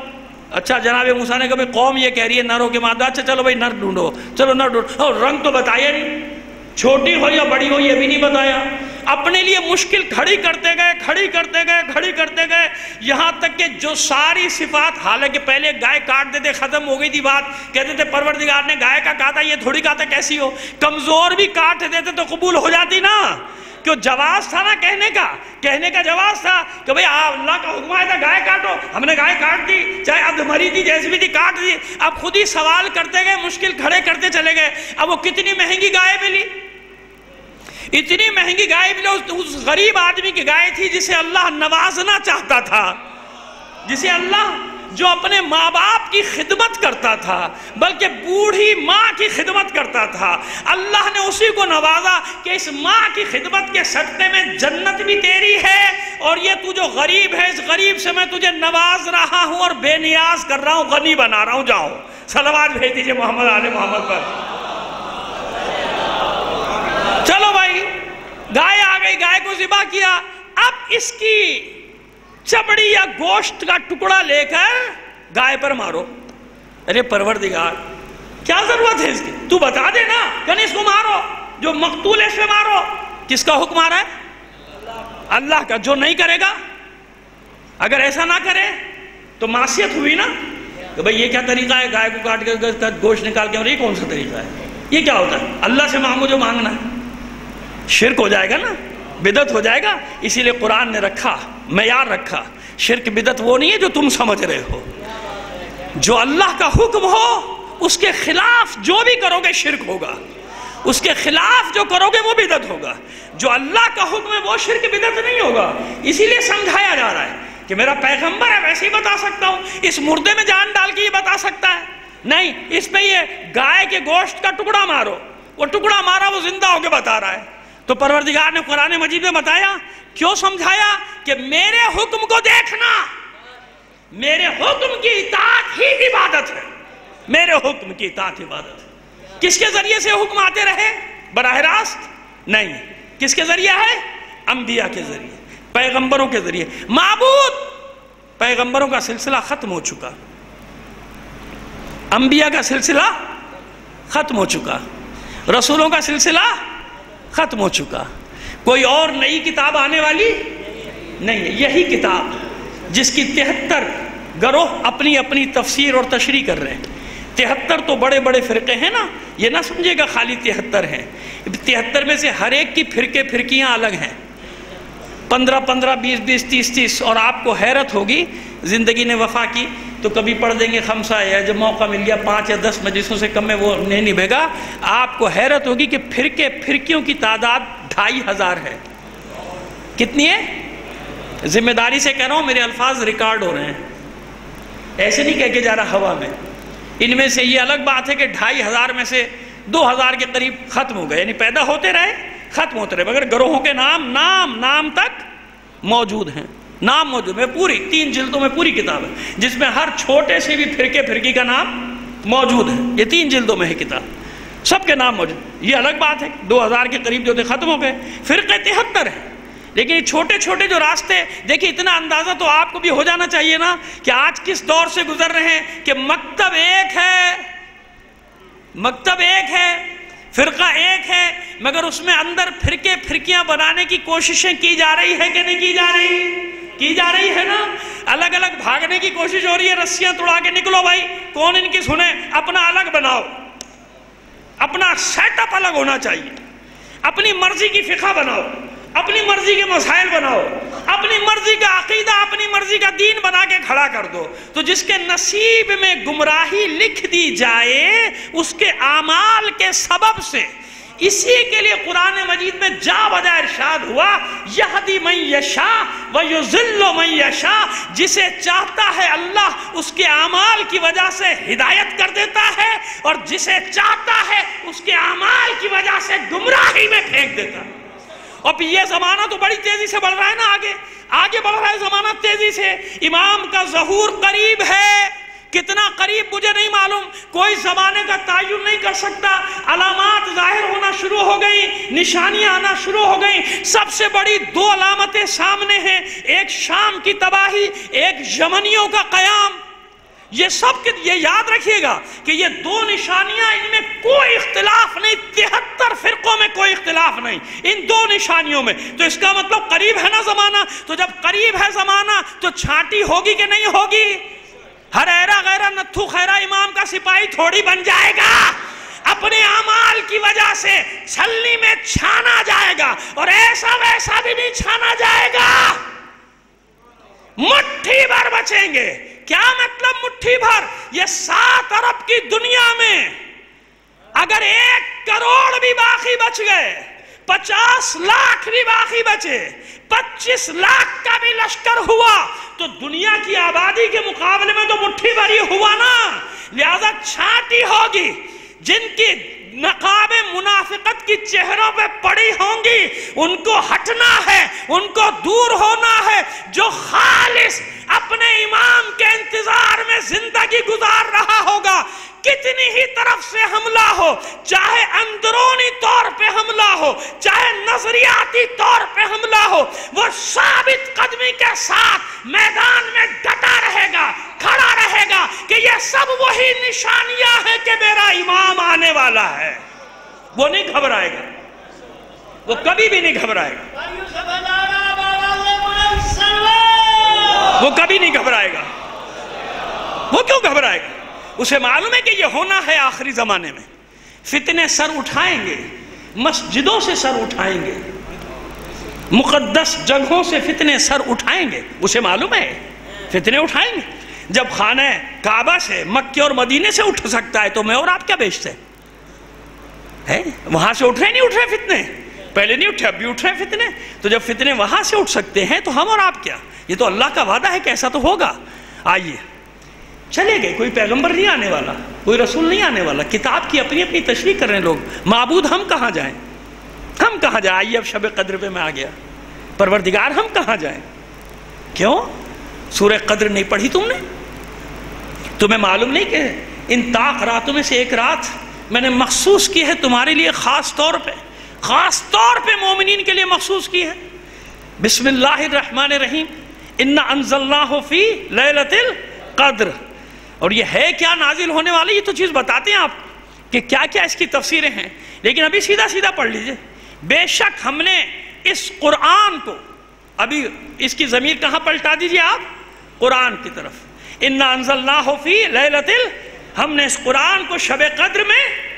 اچھا جناب موسیٰ نے کہا بھئی قوم یہ کہہ رہی ہے نروں کے مادہ۔ اچھا چلو بھئی نر ڈھونڈو۔ چلو نر ڈھونڈو۔ اور رنگ تو بتایا نہیں۔ چھوٹی ہو یا بڑی ہو یہ بھی نہیں بتایا۔ اپنے لیے مشکل کھڑی کرتے گئے، کھڑی کرتے گئے، کھڑی کرتے گئے۔ یہاں تک کہ جو ساری صفات، حالانکہ پہلے گائے کاٹ دیتے، ختم ہو گئی تھی بات۔ کہتے تھے، پروردگار نے گائے کا کہا تھا یہ تھوڑی کہا کیسی ہو؟ کمزور بھی کاٹ دیتے تو قبول ہو جاتی نا۔ کیوں؟ جواز تھا نا کہنے کا۔ کہنے کا جواز تھا کہ بھئی اللہ کا حکم آیا تھا، گائے کاٹو۔ ہم نے گائے کاٹ دی، چاہے اب مری تھی، جیسی بھی تھی، کاٹ دی۔ اب خود ہی سوال کرتے گئے، مشکل کھڑے کرتے چلے گئے۔ اب وہ کتنی مہنگی گائے ملی؟ اتنی مہنگی گائے ملے اس غریب آدمی کی گائے تھی جسے اللہ نوازنا چاہتا تھا۔ جسے اللہ جو اپنے ماں باپ کی خدمت کرتا تھا، بلکہ بوڑھی ماں کی خدمت کرتا تھا۔ اللہ نے اسی کو نوازا کہ اس ماں کی خدمت کے صدقے میں جنت بھی تیری ہے اور یہ تو جو غریب ہے، اس غریب سے میں تجھے نواز رہا ہوں اور بے نیاز کر رہا ہوں، غنی بنا رہا ہوں۔ جاؤ سلوات بھیج دیجیے محمد، آل محمد پر۔ چلو بھائی، گائے آ گئی، گائے کو ذبح کیا۔ اب اس کی چبڑی یا گوشت کا ٹکڑا لے کر گائے پر مارو۔ ارے پروردگار، کیا ضرورت ہے اس کی؟ تو بتا دے نا کہ اس کو مارو، جو مقتول ہے اس پہ مارو۔ کس کا حکم آ رہا ہے؟ اللہ کا، جو نہیں کرے گا۔ اگر ایسا نہ کرے، تو معصیت ہوئی نا۔ کہ بھئی یہ کیا طریقہ ہے؟ گائے کو کاٹ کر گوشت نکال کے اور یہ کون سا طریقہ ہے؟ یہ کیا ہوتا ہے؟ اللہ سے مانگو جو مانگنا ہے۔ شرک ہو جائے گا نا بدت ہو جائے گا، اسی لیے قرآن نے رکھا، معیار رکھا۔ شرک بدت وہ نہیں ہے جو تم سمجھ رہے ہو۔ جو اللہ کا حکم ہو، اس کے خلاف جو بھی کرو گے شرک ہوگا۔ اس کے خلاف جو کرو گے وہ بدت ہوگا۔ جو اللہ کا حکم ہے، وہ شرک بدت نہیں ہوگا۔ اسی لیے سمجھایا جا رہا ہے کہ میرا پیغمبر ہے، ویسے ہی بتا سکتا ہوں۔ اس مردے میں جان ڈال کے یہ بتا سکتا ہے۔ نہیں، اس پہ یہ گائے کے گوشت کا ٹکڑا مارو۔ وہ ٹکڑا مارا، وہ زندہ ہو کے بتا رہا ہے۔ تو پروردگار نے قرآن مجید میں بتایا، کیوں سمجھایا کہ میرے حکم کو دیکھنا، میرے حکم کی اطاعت ہی عبادت ہے۔ میرے حکم کی اطاعت عبادت ہے۔ کس کے ذریعے سے حکم آتے رہے؟ براہ راست نہیں۔ کس کے ذریعے ہے؟ انبیاء کے ذریعے، پیغمبروں کے ذریعے۔ معبود، پیغمبروں کا سلسلہ ختم ہو چکا۔ انبیاء کا سلسلہ ختم ہو چکا۔ رسولوں کا سلسلہ ختم ہو چکا۔ کوئی اور نئی کتاب آنے والی نہیں ہے۔ یہی کتاب جس کی تہتر گروہ اپنی اپنی تفسیر اور تشریح کر رہے ہیں۔ تہتر تو بڑے بڑے فرقے ہیں نا۔ یہ نہ سمجھے گا خالی تہتر ہیں۔ تہتر میں سے ہر ایک کی فرقے فرقیاں الگ ہیں۔ پندرہ پندرہ بیس بیس تیس تیس اور آپ کو حیرت ہوگی، زندگی نے وفا کی تو کبھی پڑھ دیں گے خمسہ یا جب موقع مل گیا پانچ یا دس مجلسوں سے کم میں وہ نہیں نبھے گا۔ آپ کو حیرت ہوگی کہ فرقے فرقیوں کی تعداد ڈھائی ہزار ہے۔ کتنی ہے؟ ذمہ داری سے کہہ رہا ہوں، میرے الفاظ ریکارڈ ہو رہے ہیں۔ ایسے نہیں کہہ کے جا رہا ہوا میں۔ ان میں سے یہ الگ بات ہے کہ ڈھائی ہزار میں سے دو ہزار کے قریب ختم ہو گئے یعنی پیدا ہوتے رہے ختم ہوتے رہے۔ مگر گروہوں کے نام نام نام تک موجود ہیں۔ نام موجود میں پوری، تین جلدوں میں پوری کتاب ہے۔ جس میں ہر چھوٹے سے بھی فرقے فرقی کا نام موجود ہے۔ یہ تین جلدوں میں ہے کتاب۔ سب کے نام موجود یہ الگ بات ہے۔ دو ہزار کے قریب جو تھے، ختم ہو گئے۔ فرقے تہتر ہیں۔ لیکن یہ چھوٹے چھوٹے جو راستے دیکھیں اتنا اندازہ تو آپ کو بھی ہو جانا چاہیے نا کہ آج کس دور سے گزر رہے ہیں کہ مکتب ایک ہے۔ مکتب ایک ہے۔ فرقہ ایک ہے، مگر اس میں اندر فرقے فرقیاں بنانے کی کوششیں کی جا رہی ہے کہ نہیں کی جا رہی؟ کی جا رہی ہے نا؟ الگ الگ بھاگنے کی کوشش ہو رہی ہے، رسیاں توڑا کے نکلو بھائی، کون ان کی سنے اپنا الگ بناؤ۔ اپنا سیٹ اپ الگ ہونا چاہیے۔ اپنی مرضی کی فقہ بناؤ۔ اپنی مرضی کے مسائل بناؤ، اپنی مرضی کا عقیدہ، اپنی مرضی کا دین بنا کے کھڑا کر دو۔ تو جس کے نصیب میں گمراہی لکھ دی جائے، اس کے اعمال کے سبب سے۔ اسی کے لیے قرآن مجید میں جا بجا ارشاد ہوا، یہدی من یشا ویذل من یشا جسے چاہتا ہے اللہ، اس کے اعمال کی وجہ سے ہدایت کر دیتا ہے، اور جسے چاہتا ہے، اس کے اعمال کی وجہ سے گمراہی میں پھینک دیتا ہے۔ اور یہ زمانہ تو بڑی تیزی سے بڑھ رہا ہے نا آگے۔ آگے بڑھ رہا ہے زمانہ تیزی سے۔ امام کا ظہور قریب ہے۔ کتنا قریب مجھے نہیں معلوم۔ کوئی زمانے کا تعین نہیں کر سکتا۔ علامات ظاہر ہونا شروع ہو گئی نشانیاں آنا شروع ہو گئی سب سے بڑی دو علامتیں سامنے ہیں۔ ایک شام کی تباہی، ایک یمنیوں کا قیام۔ یہ سب یہ یاد رکھیے گا کہ یہ دو نشانیاں ان میں کوئی اختلاف نہیں، تہتر فرقوں میں کوئی اختلاف نہیں۔ ان دو نشانیوں میں۔ تو اس کا مطلب قریب ہے نا زمانہ؟ تو جب قریب ہے زمانہ، تو چھانٹی ہوگی کہ نہیں ہوگی؟ ہر ایرا غیرہ نتھو خیرہ امام کا سپاہی تھوڑی بن جائے گا۔ اپنے عمال کی وجہ سے چھلنی میں چھانا جائے گا اور ایسا ویسا بھی نہیں چھانا جائے گا۔ مٹھی بھر بچیں گے۔ کیا مطلب مٹھی بھر؟ یہ سات ارب کی دنیا میں اگر ایک کروڑ بھی باقی بچ گئے، پچاس لاکھ بھی باقی بچے، پچیس لاکھ کا بھی لشکر ہوا، تو دنیا کی آبادی کے مقابلے میں تو مٹھی بھری ہوا نا۔ لہذا چھاٹی ہوگی۔ جن کی نقاب منافقت کی چہروں پہ پڑی ہوں گی، ان کو ہٹنا ہے، ان کو دور ہونا ہے، جو خالص اپنے امام کے انتظار میں زندگی گزار رہا ہوگا۔ کتنی ہی طرف سے حملہ ہو، چاہے اندرونی طور پہ حملہ ہو، چاہے نظریاتی طور پہ حملہ ہو، وہ ثابت قدمی کے ساتھ میدان میں ڈٹا رہے گا، کھڑا رہے گا کہ یہ سب وہی نشانیاں ہیں کہ میرا امام آنے والا ہے۔ وہ نہیں گھبرائے گا۔ وہ کبھی بھی نہیں گھبرائے گا۔ وہ کبھی نہیں گھبرائے گا۔ وہ کیوں گھبرائے گا؟ اسے معلوم ہے کہ یہ ہونا ہے آخری زمانے میں۔ فتنے سر اٹھائیں گے، مسجدوں سے سر اٹھائیں گے۔ مقدس جگہوں سے فتنے سر اٹھائیں گے۔ اسے معلوم ہے، فتنے اٹھائیں گے۔ جب خانہ کعبہ سے مکہ اور مدینے سے اٹھ سکتا ہے تو میں اور آپ کیا بیچتے؟ ہیں؟ وہاں سے اٹھ رہے نہیں اٹھ رہے فتنے؟ پہلے نہیں اٹھے، اب بھی اٹھ رہے فتنے۔ تو جب فتنے وہاں سے اٹھ سکتے ہیں تو ہم اور آپ کیا؟ یہ تو اللہ کا وعدہ ہے کہ ایسا تو ہوگا۔ آئیے۔ چلے گئے، کوئی پیغمبر نہیں آنے والا، کوئی رسول نہیں آنے والا۔ کتاب کی اپنی اپنی تشریح کر رہے ہیں لوگ۔ معبود ہم کہاں جائیں؟ ہم کہاں جائیں؟ آئیے اب شب قدر پہ میں آ گیا۔ پروردگار ہم کہاں جائیں؟ کیوں؟ سورہ قدر نہیں پڑھی تم نے؟ تمہیں معلوم نہیں کہ ان طاق راتوں میں سے ایک رات میں نے مخصوص کی ہے تمہارے لیے خاص طور پہ۔ خاص طور پہ مومنین کے لیے مخصوص کی ہے۔ بسم اللہ الرحمن الرحیم۔ ان انزلناہ فی لیلت القدر اور یہ ہے کیا نازل ہونے والے یہ تو چیز بتاتے ہیں آپ کہ کیا کیا اس کی تفسیریں ہیں۔ لیکن ابھی سیدھا سیدھا پڑھ لیجیے۔ بے شک ہم نے اس قرآن کو، ابھی اس کی ضمیر کہاں پلٹا دیجیے آپ؟ قرآن کی طرف۔ انا انزلناہ فی لیلت ہم نے اس قرآن کو شب قدر میں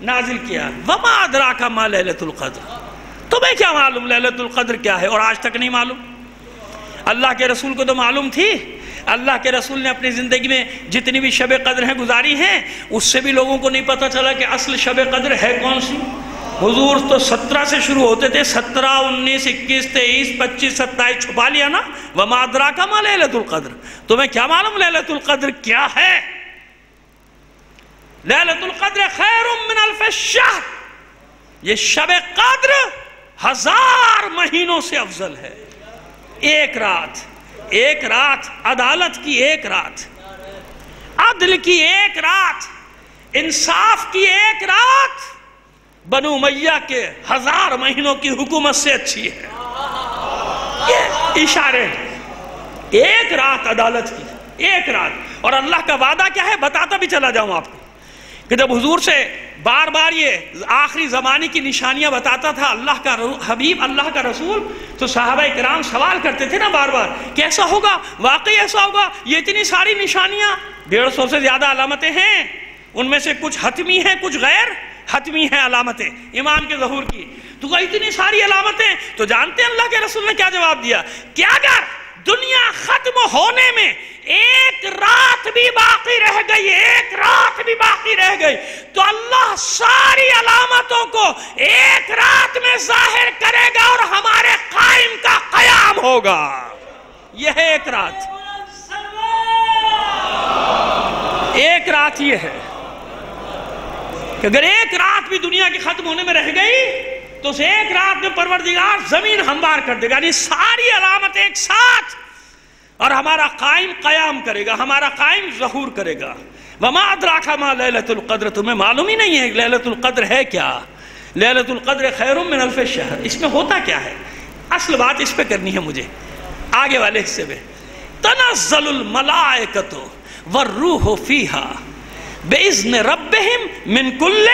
نازل کیا۔ وما ادراک ما لیلت القدر تمہیں کیا معلوم لیلت القدر کیا ہے اور آج تک نہیں معلوم؟ اللہ کے رسول کو تو معلوم تھی۔ اللہ کے رسول نے اپنی زندگی میں جتنی بھی شب قدر ہیں گزاری ہیں، اس سے بھی لوگوں کو نہیں پتا چلا کہ اصل شب قدر ہے کون سی۔ حضور تو سترہ سے شروع ہوتے تھے، سترہ، انیس، اکیس، تیئیس، پچیس، ستائیس، چھپا لیا نا۔ وما ادراک ما لیلت القدر۔ تمہیں کیا معلوم لیلت القدر کیا ہے؟ لیلت القدر خیر من الف شہر یہ شب قدر ہزار مہینوں سے افضل ہے۔ ایک رات ایک رات، عدالت کی ایک رات، عدل کی ایک رات، انصاف کی ایک رات، بنو میہ کے ہزار مہینوں کی حکومت سے اچھی ہے۔ یہ اشارے ایک رات عدالت کی، ایک رات۔ اور اللہ کا وعدہ کیا ہے؟ بتاتا بھی چلا جاؤں آپ کو۔ کہ جب حضور سے بار بار یہ آخری زمانے کی نشانیاں بتاتا تھا اللہ کا حبیب، اللہ کا رسول، تو صحابہ کرام سوال کرتے تھے نا بار بار کیسا ہوگا؟ واقعی ایسا ہوگا؟ یہ اتنی ساری نشانیاں ڈیڑھ سو سے زیادہ علامتیں ہیں، ان میں سے کچھ حتمی ہیں، کچھ غیر حتمی ہیں علامتیں ایمان کے ظہور کی۔ تو اتنی ساری علامتیں، تو جانتے ہیں اللہ کے رسول نے کیا جواب دیا؟ کیا اگر دنیا ختم ہونے میں ایک رات بھی باقی رہ گئی، ایک رات بھی باقی رہ گئی۔ تو اللہ ساری علامتوں کو ایک رات میں ظاہر کرے گا اور ہمارے قائم کا قیام ہوگا۔ یہ ہے ایک رات۔ ایک رات یہ ہے کہ اگر ایک رات بھی دنیا کے ختم ہونے میں رہ گئی تو اس ایک رات میں پروردگار زمین ہموار کر دے گا یعنی ساری علامت ایک ساتھ، اور ہمارا قائم قیام کرے گا، ہمارا قائم ظہور کرے گا۔ وما ادراکا ما لیلت القدر، تمہیں معلوم ہی نہیں ہے لیلت القدر ہے کیا؟ لیلت القدر خیر من الف شہر۔ اس میں ہوتا کیا ہے؟ اصل بات اس پہ کرنی ہے مجھے، آگے والے حصے میں۔ تنزل الملائکت والروح فیہا بِإِذْنِ رَبِّهِمْ مِنْ كُلِّ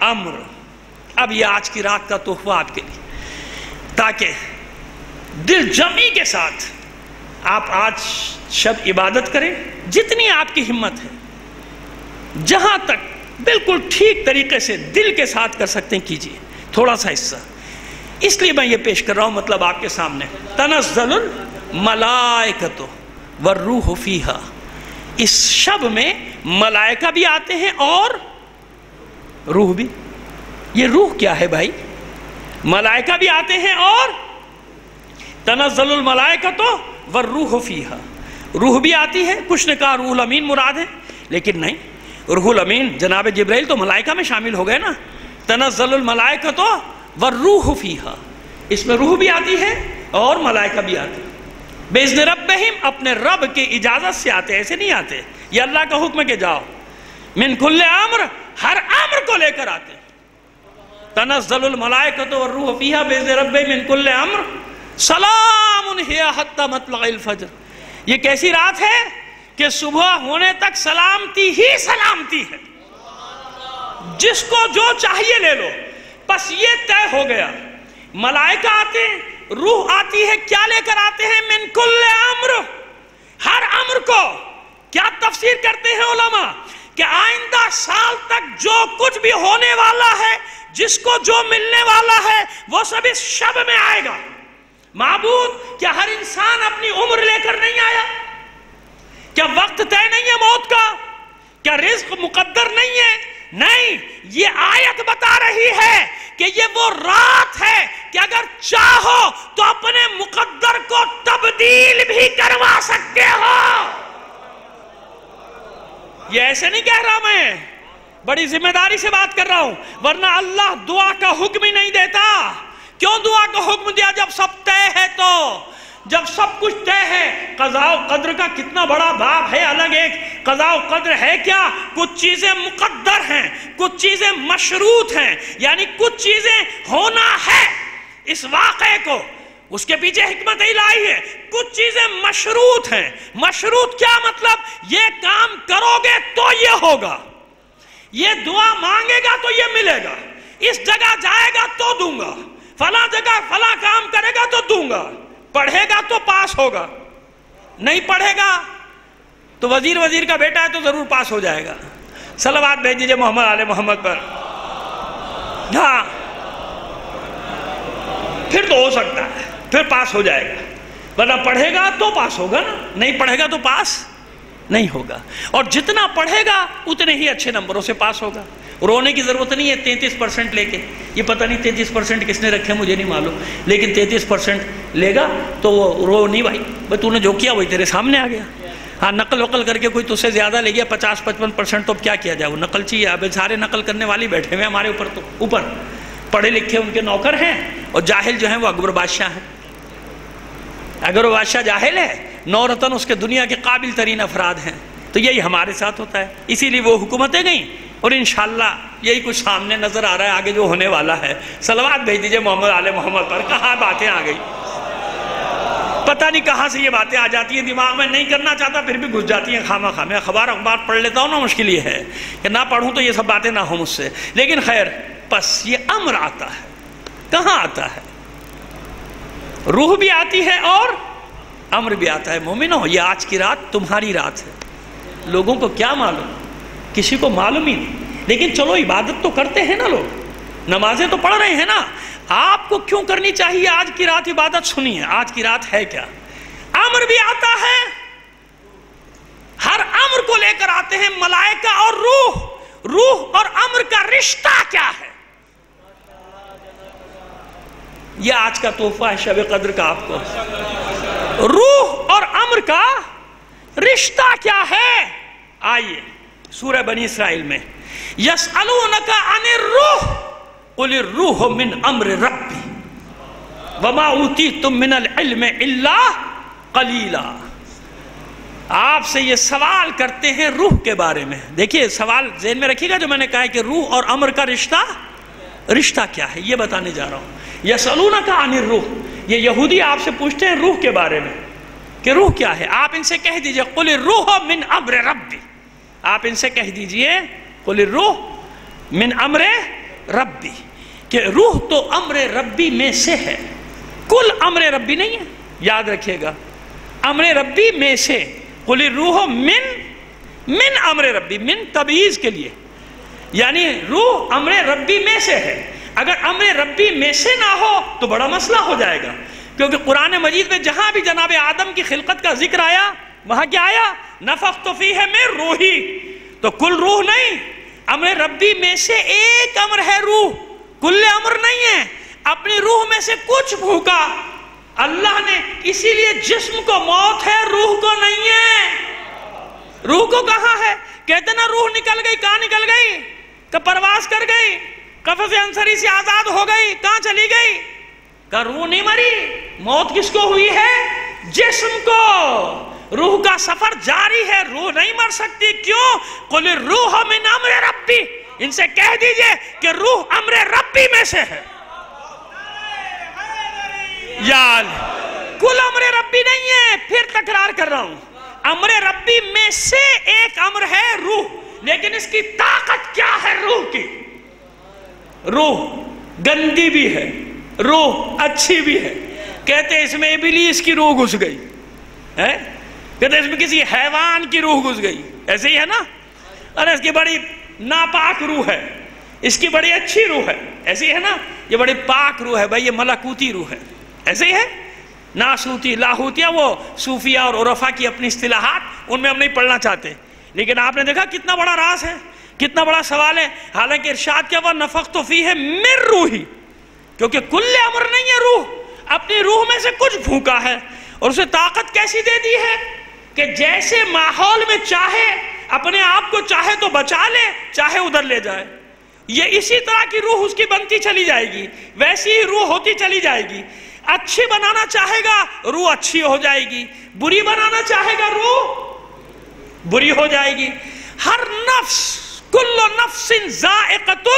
عَمْرُ اب یہ آج کی رات کا تحفہ آپ کے لیے۔ تاکہ دل جمعی کے ساتھ آپ آج شب عبادت کریں، جتنی آپ کی ہمت ہے۔ جہاں تک بالکل ٹھیک طریقے سے دل کے ساتھ کر سکتے ہیں کیجیے تھوڑا سا حصہ۔ اس لیے میں یہ پیش کر رہا ہوں مطلب آپ کے سامنے۔ تنزل الملائکت والروح فیہا۔ اس شب میں ملائکہ بھی آتے ہیں اور روح بھی۔ یہ روح کیا ہے بھائی؟ ملائکہ بھی آتے ہیں اور تنزل الملائکہ تو والروح فیہا۔ روح بھی آتی ہے، کچھ نے کہا روح الامین مراد ہے، لیکن نہیں۔ روح الامین جناب جبرائیل تو ملائکہ میں شامل ہو گئے نا۔ تنزل الملائکہ تو والروح فیہا۔ اس میں روح بھی آتی ہے اور ملائکہ بھی آتی ہے بیزن ربہم، اپنے رب کی اجازت سے آتے ایسے نہیں آتے۔ یہ اللہ کا حکم کہ جاؤ۔ من کل عمر ہر عمر کو لے کر آتے تنزل الملائکت والروح فیہا بیزن ربہم من کل عمر سلام انہیا حتی مطلع الفجر. یہ کیسی رات ہے کہ صبح ہونے تک سلامتی ہی سلامتی ہے. جس کو جو چاہیے لے لو. بس یہ طے ہو گیا. ملائکہ آتے ہیں روح آتی ہے، کیا لے کر آتے ہیں؟ من کل عمر ہر عمر کو کیا تفسیر کرتے ہیں علماء؟ کہ آئندہ سال تک جو کچھ بھی ہونے والا ہے جس کو جو ملنے والا ہے وہ سب اس شب میں آئے گا۔ معبود، کیا ہر انسان اپنی عمر لے کر نہیں آیا؟ کیا وقت طے نہیں ہے موت کا؟ کیا رزق مقدر نہیں ہے؟ نہیں، یہ آیت بتا رہی ہے کہ یہ وہ رات ہے کہ اگر چاہو تو اپنے مقدر کو تبدیل بھی کروا سکتے ہو۔ یہ ایسے نہیں کہہ رہا میں۔ بڑی ذمہ داری سے بات کر رہا ہوں، ورنہ اللہ دعا کا حکم ہی نہیں دیتا۔ کیوں دعا کا حکم دیا جب سب طے ہے تو؟ جب سب کچھ طے ہے، قضاء و قدر کا کتنا بڑا باب ہے الگ ایک۔ قضاء و قدر ہے کیا؟ کچھ چیزیں مقدر ہیں، کچھ چیزیں مشروط ہیں یعنی کچھ چیزیں ہونا ہے۔ اس واقعے کو، اس کے پیچھے حکمت الہی ہے۔ کچھ چیزیں مشروط ہیں۔ مشروط کیا مطلب؟ یہ کام کرو گے تو یہ ہوگا۔ یہ دعا مانگے گا تو یہ ملے گا۔ اس جگہ جائے گا تو دوں گا۔ فلاں جگہ فلاں کام کرے گا تو دوں گا۔ پڑھے گا تو پاس ہوگا۔ نہیں پڑھے گا تو وزیر وزیر کا بیٹا ہے تو ضرور پاس ہو جائے گا۔ سلوات بھیج دیجیے محمد علیہ محمد پر۔ ہاں۔ پھر تو ہو سکتا ہے۔ پھر پاس ہو جائے گا۔ ورنہ پڑھے گا تو پاس ہوگا نا۔ نہیں پڑھے گا تو پاس۔ نہیں ہوگا۔ اور جتنا پڑھے گا، اتنے ہی اچھے نمبروں سے پاس ہوگا۔ رونے کی ضرورت نہیں ہے تینتیس پرسنٹ لے کے۔ یہ پتہ نہیں تینتیس پرسنٹ کس نے رکھے مجھے نہیں معلوم۔ لیکن تینتیس پرسنٹ لے گا تو وہ رو نہیں بھائی۔ بھائی تو نے جو کیا، وہی تیرے سامنے آ گیا۔ ہاں نقل وقل کر کے کوئی تو سے زیادہ لے گیا، پچاس پچپن پرسنٹ تو اب کیا کیا جائے؟ وہ نقل چاہیے۔ اب سارے نقل کرنے والی بیٹھے ہوئے ہمارے اوپر تو۔ اوپر۔ پڑھے لکھے ان کے نوکر ہیں اور جاہل جو ہیں، وہ اکبر بادشاہ ہیں۔ اگر وہ بادشاہ جاہل ہے۔ نو رتن اس کے دنیا کے قابل ترین افراد ہیں۔ تو یہی ہمارے ساتھ ہوتا ہے۔ اسی لیے وہ حکومتیں گئیں اور انشاءاللہ یہی کچھ سامنے نظر آ رہا ہے، آگے جو ہونے والا ہے۔ سلوات بھیج دیجیے محمد علیہ محمد پر۔ کہاں باتیں آ گئی پتہ نہیں کہاں سے یہ باتیں آ جاتی ہیں۔ دماغ میں نہیں کرنا چاہتا، پھر بھی گھس جاتی ہیں خامہ خامہ۔ اخبار اخبار پڑھ لیتا ہوں نا، مشکل یہ ہے کہ نہ پڑھوں تو یہ سب باتیں نہ ہوں مجھ سے۔ لیکن خیر، پس یہ امر آتا ہے۔ کہاں آتا ہے؟ روح بھی آتی ہے اور امر بھی آتا ہے مومنو یہ آج کی رات تمہاری رات ہے۔ لوگوں کو کیا معلوم؟ کسی کو معلوم ہی نہیں۔ لیکن چلو، عبادت تو کرتے ہیں نا لوگ۔ نمازیں تو پڑھ رہے ہیں نا۔ آپ کو کیوں کرنی چاہیے آج کی رات عبادت؟ سنیے، آج کی رات ہے کیا؟ امر بھی آتا ہے۔ ہر امر کو لے کر آتے ہیں ملائکہ اور روح۔ روح اور امر کا رشتہ کیا ہے؟ یہ آج کا تحفہ ہے شب قدر کا آپ کو۔ روح اور امر کا رشتہ کیا ہے؟ آئیے، سورہ بنی اسرائیل میں۔ یسألونکا عن الروح، قل الروح من امر ربی۔ وما اوتیتم من العلم الا قلیلا۔ آپ سے یہ سوال کرتے ہیں روح کے بارے میں۔ دیکھیے، سوال ذہن میں رکھیے گا جو میں نے کہا ہے کہ روح اور امر کا رشتہ رشتہ کیا ہے؟ یہ بتانے جا رہا ہوں۔ یسألونکا عن الروح۔ یہ یہودی آپ سے پوچھتے ہیں روح کے بارے میں کہ روح کیا ہے؟ آپ ان سے کہہ دیجیے، قل الروح من امر ربی۔ آپ ان سے کہہ دیجیے، قل الروح من امر ربی۔ کہ روح تو امر ربی میں سے ہے۔ کل امر ربی نہیں ہے، یاد رکھیے گا۔ امر ربی میں سے، قل الروح من من امر ربی، من تبعیض کے لیے۔ یعنی روح امر ربی میں سے ہے۔ اگر امر ربی میں سے نہ ہو تو بڑا مسئلہ ہو جائے گا۔ کیونکہ قرآن مجید میں جہاں بھی جناب آدم کی خلقت کا ذکر آیا، وہاں کیا آیا؟ نفق تو فی ہے میں روحی۔ تو کل روح نہیں، امر ربی میں سے ایک امر ہے روح۔ کل امر نہیں ہے، اپنی روح میں سے کچھ بھوکا۔ اللہ نے اسی لیے جسم کو موت ہے، روح کو نہیں ہے۔ روح کو کہاں ہے؟ کہتے نا، روح نکل گئی، کہاں نکل گئی؟ کہ پرواز کر گئی۔ قفص انصری سے آزاد ہو گئی، کہاں چلی گئی؟ کہ روح نہیں مری۔ موت کس کو ہوئی ہے؟ جسم کو۔ روح کا سفر جاری ہے، روح نہیں مر سکتی۔ کیوں؟ قل روح من امر ربی۔ ان سے کہہ دیجیے کہ روح امر ربی میں سے ہے۔ یال کل امر ربی نہیں ہے، پھر تکرار کر رہا ہوں۔ امر ربی میں سے ایک امر ہے روح، لیکن اس کی طاقت کیا ہے روح کی؟ روح گندی بھی ہے، روح اچھی بھی ہے۔ کہتے اس میں ابلیس کی روح گھس گئی کہتے اس میں کسی حیوان کی روح گھس گئی۔ ایسے ہی ہے نا؟ ارے اس کی بڑی ناپاک روح ہے، اس کی بڑی اچھی روح ہے۔ ایسی ہے نا؟ یہ بڑی پاک روح ہے بھائی، یہ ملکوتی روح ہے۔ ایسے ہی ہے؟ ناسوتی، لاہوتیاں وہ صوفیہ اور عرفہ کی اپنی اصطلاحات، ان میں ہم نہیں پڑھنا چاہتے۔ لیکن آپ نے دیکھا کتنا بڑا راز ہے۔ کتنا بڑا سوال ہے۔ حالانکہ ارشاد کیا وہ نفق تو فی ہے مر روحی، کیونکہ کل امر نہیں ہے روح، اپنی روح میں سے کچھ بھوکا ہے۔ اور اسے طاقت کیسی دے دی ہے کہ جیسے ماحول میں چاہے، اپنے آپ کو چاہے تو بچا لے، چاہے ادھر لے جائے۔ یہ اسی طرح کی روح اس کی بنتی چلی جائے گی، ویسی ہی روح ہوتی چلی جائے گی۔ اچھی بنانا چاہے گا، روح اچھی ہو جائے گی۔ بری بنانا چاہے گا، روح بری ہو جائے گی۔ ہر نفس کل نفس ذائقت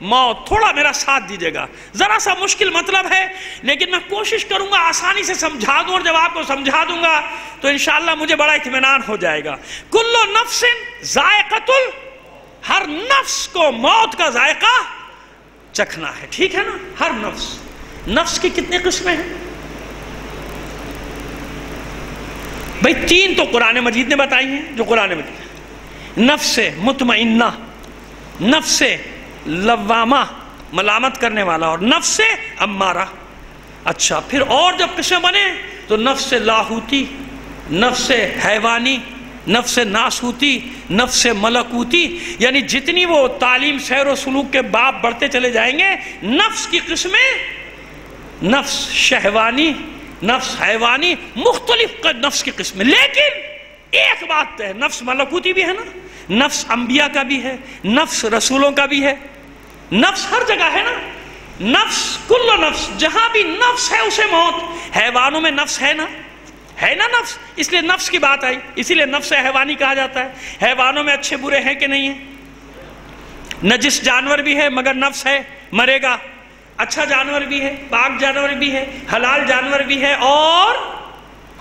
موت، تھوڑا میرا ساتھ دیجیے گا۔ ذرا سا مشکل مطلب ہے، لیکن میں کوشش کروں گا آسانی سے سمجھا دوں اور جب آپ کو سمجھا دوں گا تو انشاءاللہ مجھے بڑا اطمینان ہو جائے گا۔ کلو نفس ذائقت ہر نفس کو موت کا ذائقہ چکھنا ہے۔ ٹھیک ہے نا؟ ہر نفس۔ نفس کی کتنی قسمیں ہیں؟ بھائی تین تو قرآن مجید نے بتائی ہیں، جو قرآن مجید نفس مطمئنہ، نفس لوامہ، ملامت کرنے والا اور نفس امارہ۔ اچھا پھر اور جب قسمیں بنے تو نفس لاہوتی، نفس حیوانی، نفس ناسوتی، نفس ملکوتی یعنی جتنی وہ تعلیم، سیر و سلوک کے باپ بڑھتے چلے جائیں گے، نفس کی قسمیں، نفس شہوانی، نفس حیوانی، مختلف نفس کی قسمیں۔ لیکن ایک بات ہے، نفس ملکوتی بھی ہے نا؟ نفس انبیاء کا بھی ہے، نفس رسولوں کا بھی ہے۔ نفس ہر جگہ ہے نا۔ نفس، کل نفس، جہاں بھی نفس ہے اسے موت۔ حیوانوں میں نفس ہے نا۔ ہے نا نفس؟ اس لیے نفس کی بات آئی۔ اسی لیے نفس حیوانی کہا جاتا ہے۔ حیوانوں میں اچھے برے ہیں کہ نہیں ہیں؟ نجس جانور بھی ہے مگر نفس ہے، مرے گا۔ اچھا جانور بھی ہے، پاک جانور بھی ہے، حلال جانور بھی ہے اور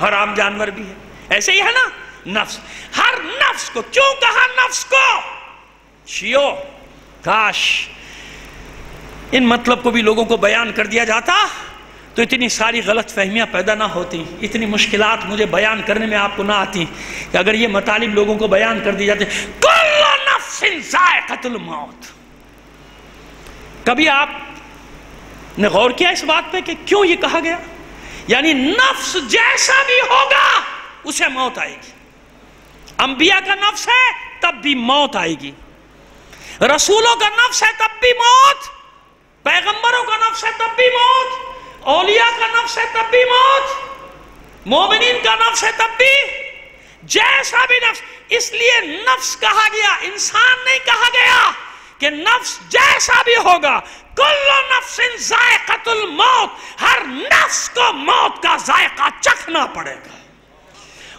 حرام جانور بھی ہے۔ ایسے ہی ہے نا۔ نفس۔ ہر نفس کو کیوں کہا نفس کو شیو کاش ان مطلب کو بھی لوگوں کو بیان کر دیا جاتا، تو اتنی ساری غلط فہمیاں پیدا نہ ہوتی اتنی مشکلات مجھے بیان کرنے میں آپ کو نہ آتی کہ اگر یہ مطالب لوگوں کو بیان کر دی جاتے۔ کل نفس ذائقت الموت۔ کبھی آپ نے غور کیا اس بات پہ کہ کیوں یہ کہا گیا؟ یعنی نفس جیسا بھی ہوگا، اسے موت آئے گی۔ انبیاء کا نفس ہے، تب بھی موت آئے گی۔ رسولوں کا نفس ہے، تب بھی موت۔ پیغمبروں کا نفس ہے، تب بھی موت۔ اولیاء کا نفس ہے، تب بھی موت۔ مومنین کا نفس ہے، تب بھی۔ جیسا بھی نفس، اس لیے نفس کہا گیا، انسان نہیں کہا گیا کہ نفس جیسا بھی ہوگا۔ کل نفس ذائقت الموت، ہر نفس کو موت کا ذائقہ چکھنا پڑے گا۔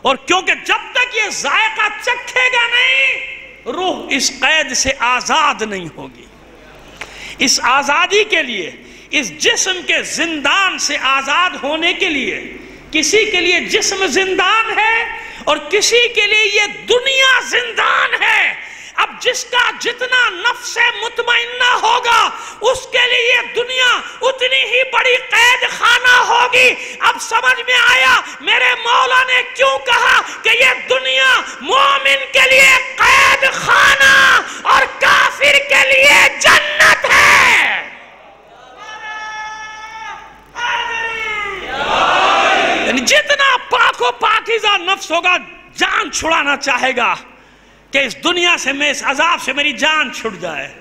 اور کیونکہ جب تک یہ ذائقہ چکھے گا نہیں، روح اس قید سے آزاد نہیں ہوگی۔ اس آزادی کے لیے، اس جسم کے زندان سے آزاد ہونے کے لیے، کسی کے لیے جسم زندان ہے اور کسی کے لیے یہ دنیا زندان ہے۔ اب جس کا جتنا نفس مطمئنہ ہوگا، اس کے لیے دنیا اتنی ہی بڑی قید خانہ ہوگی۔ اب سمجھ میں آیا، میرے مولا نے کیوں کہا کہ یہ دنیا مومن کے لیے قید خانہ اور کافر کے لیے جنت ہے۔ یعنی جتنا پاک و پاکیزہ نفس ہوگا، جان چھڑانا چاہے گا۔ کہ اس دنیا سے میں، اس عذاب سے میری جان چھٹ جائے۔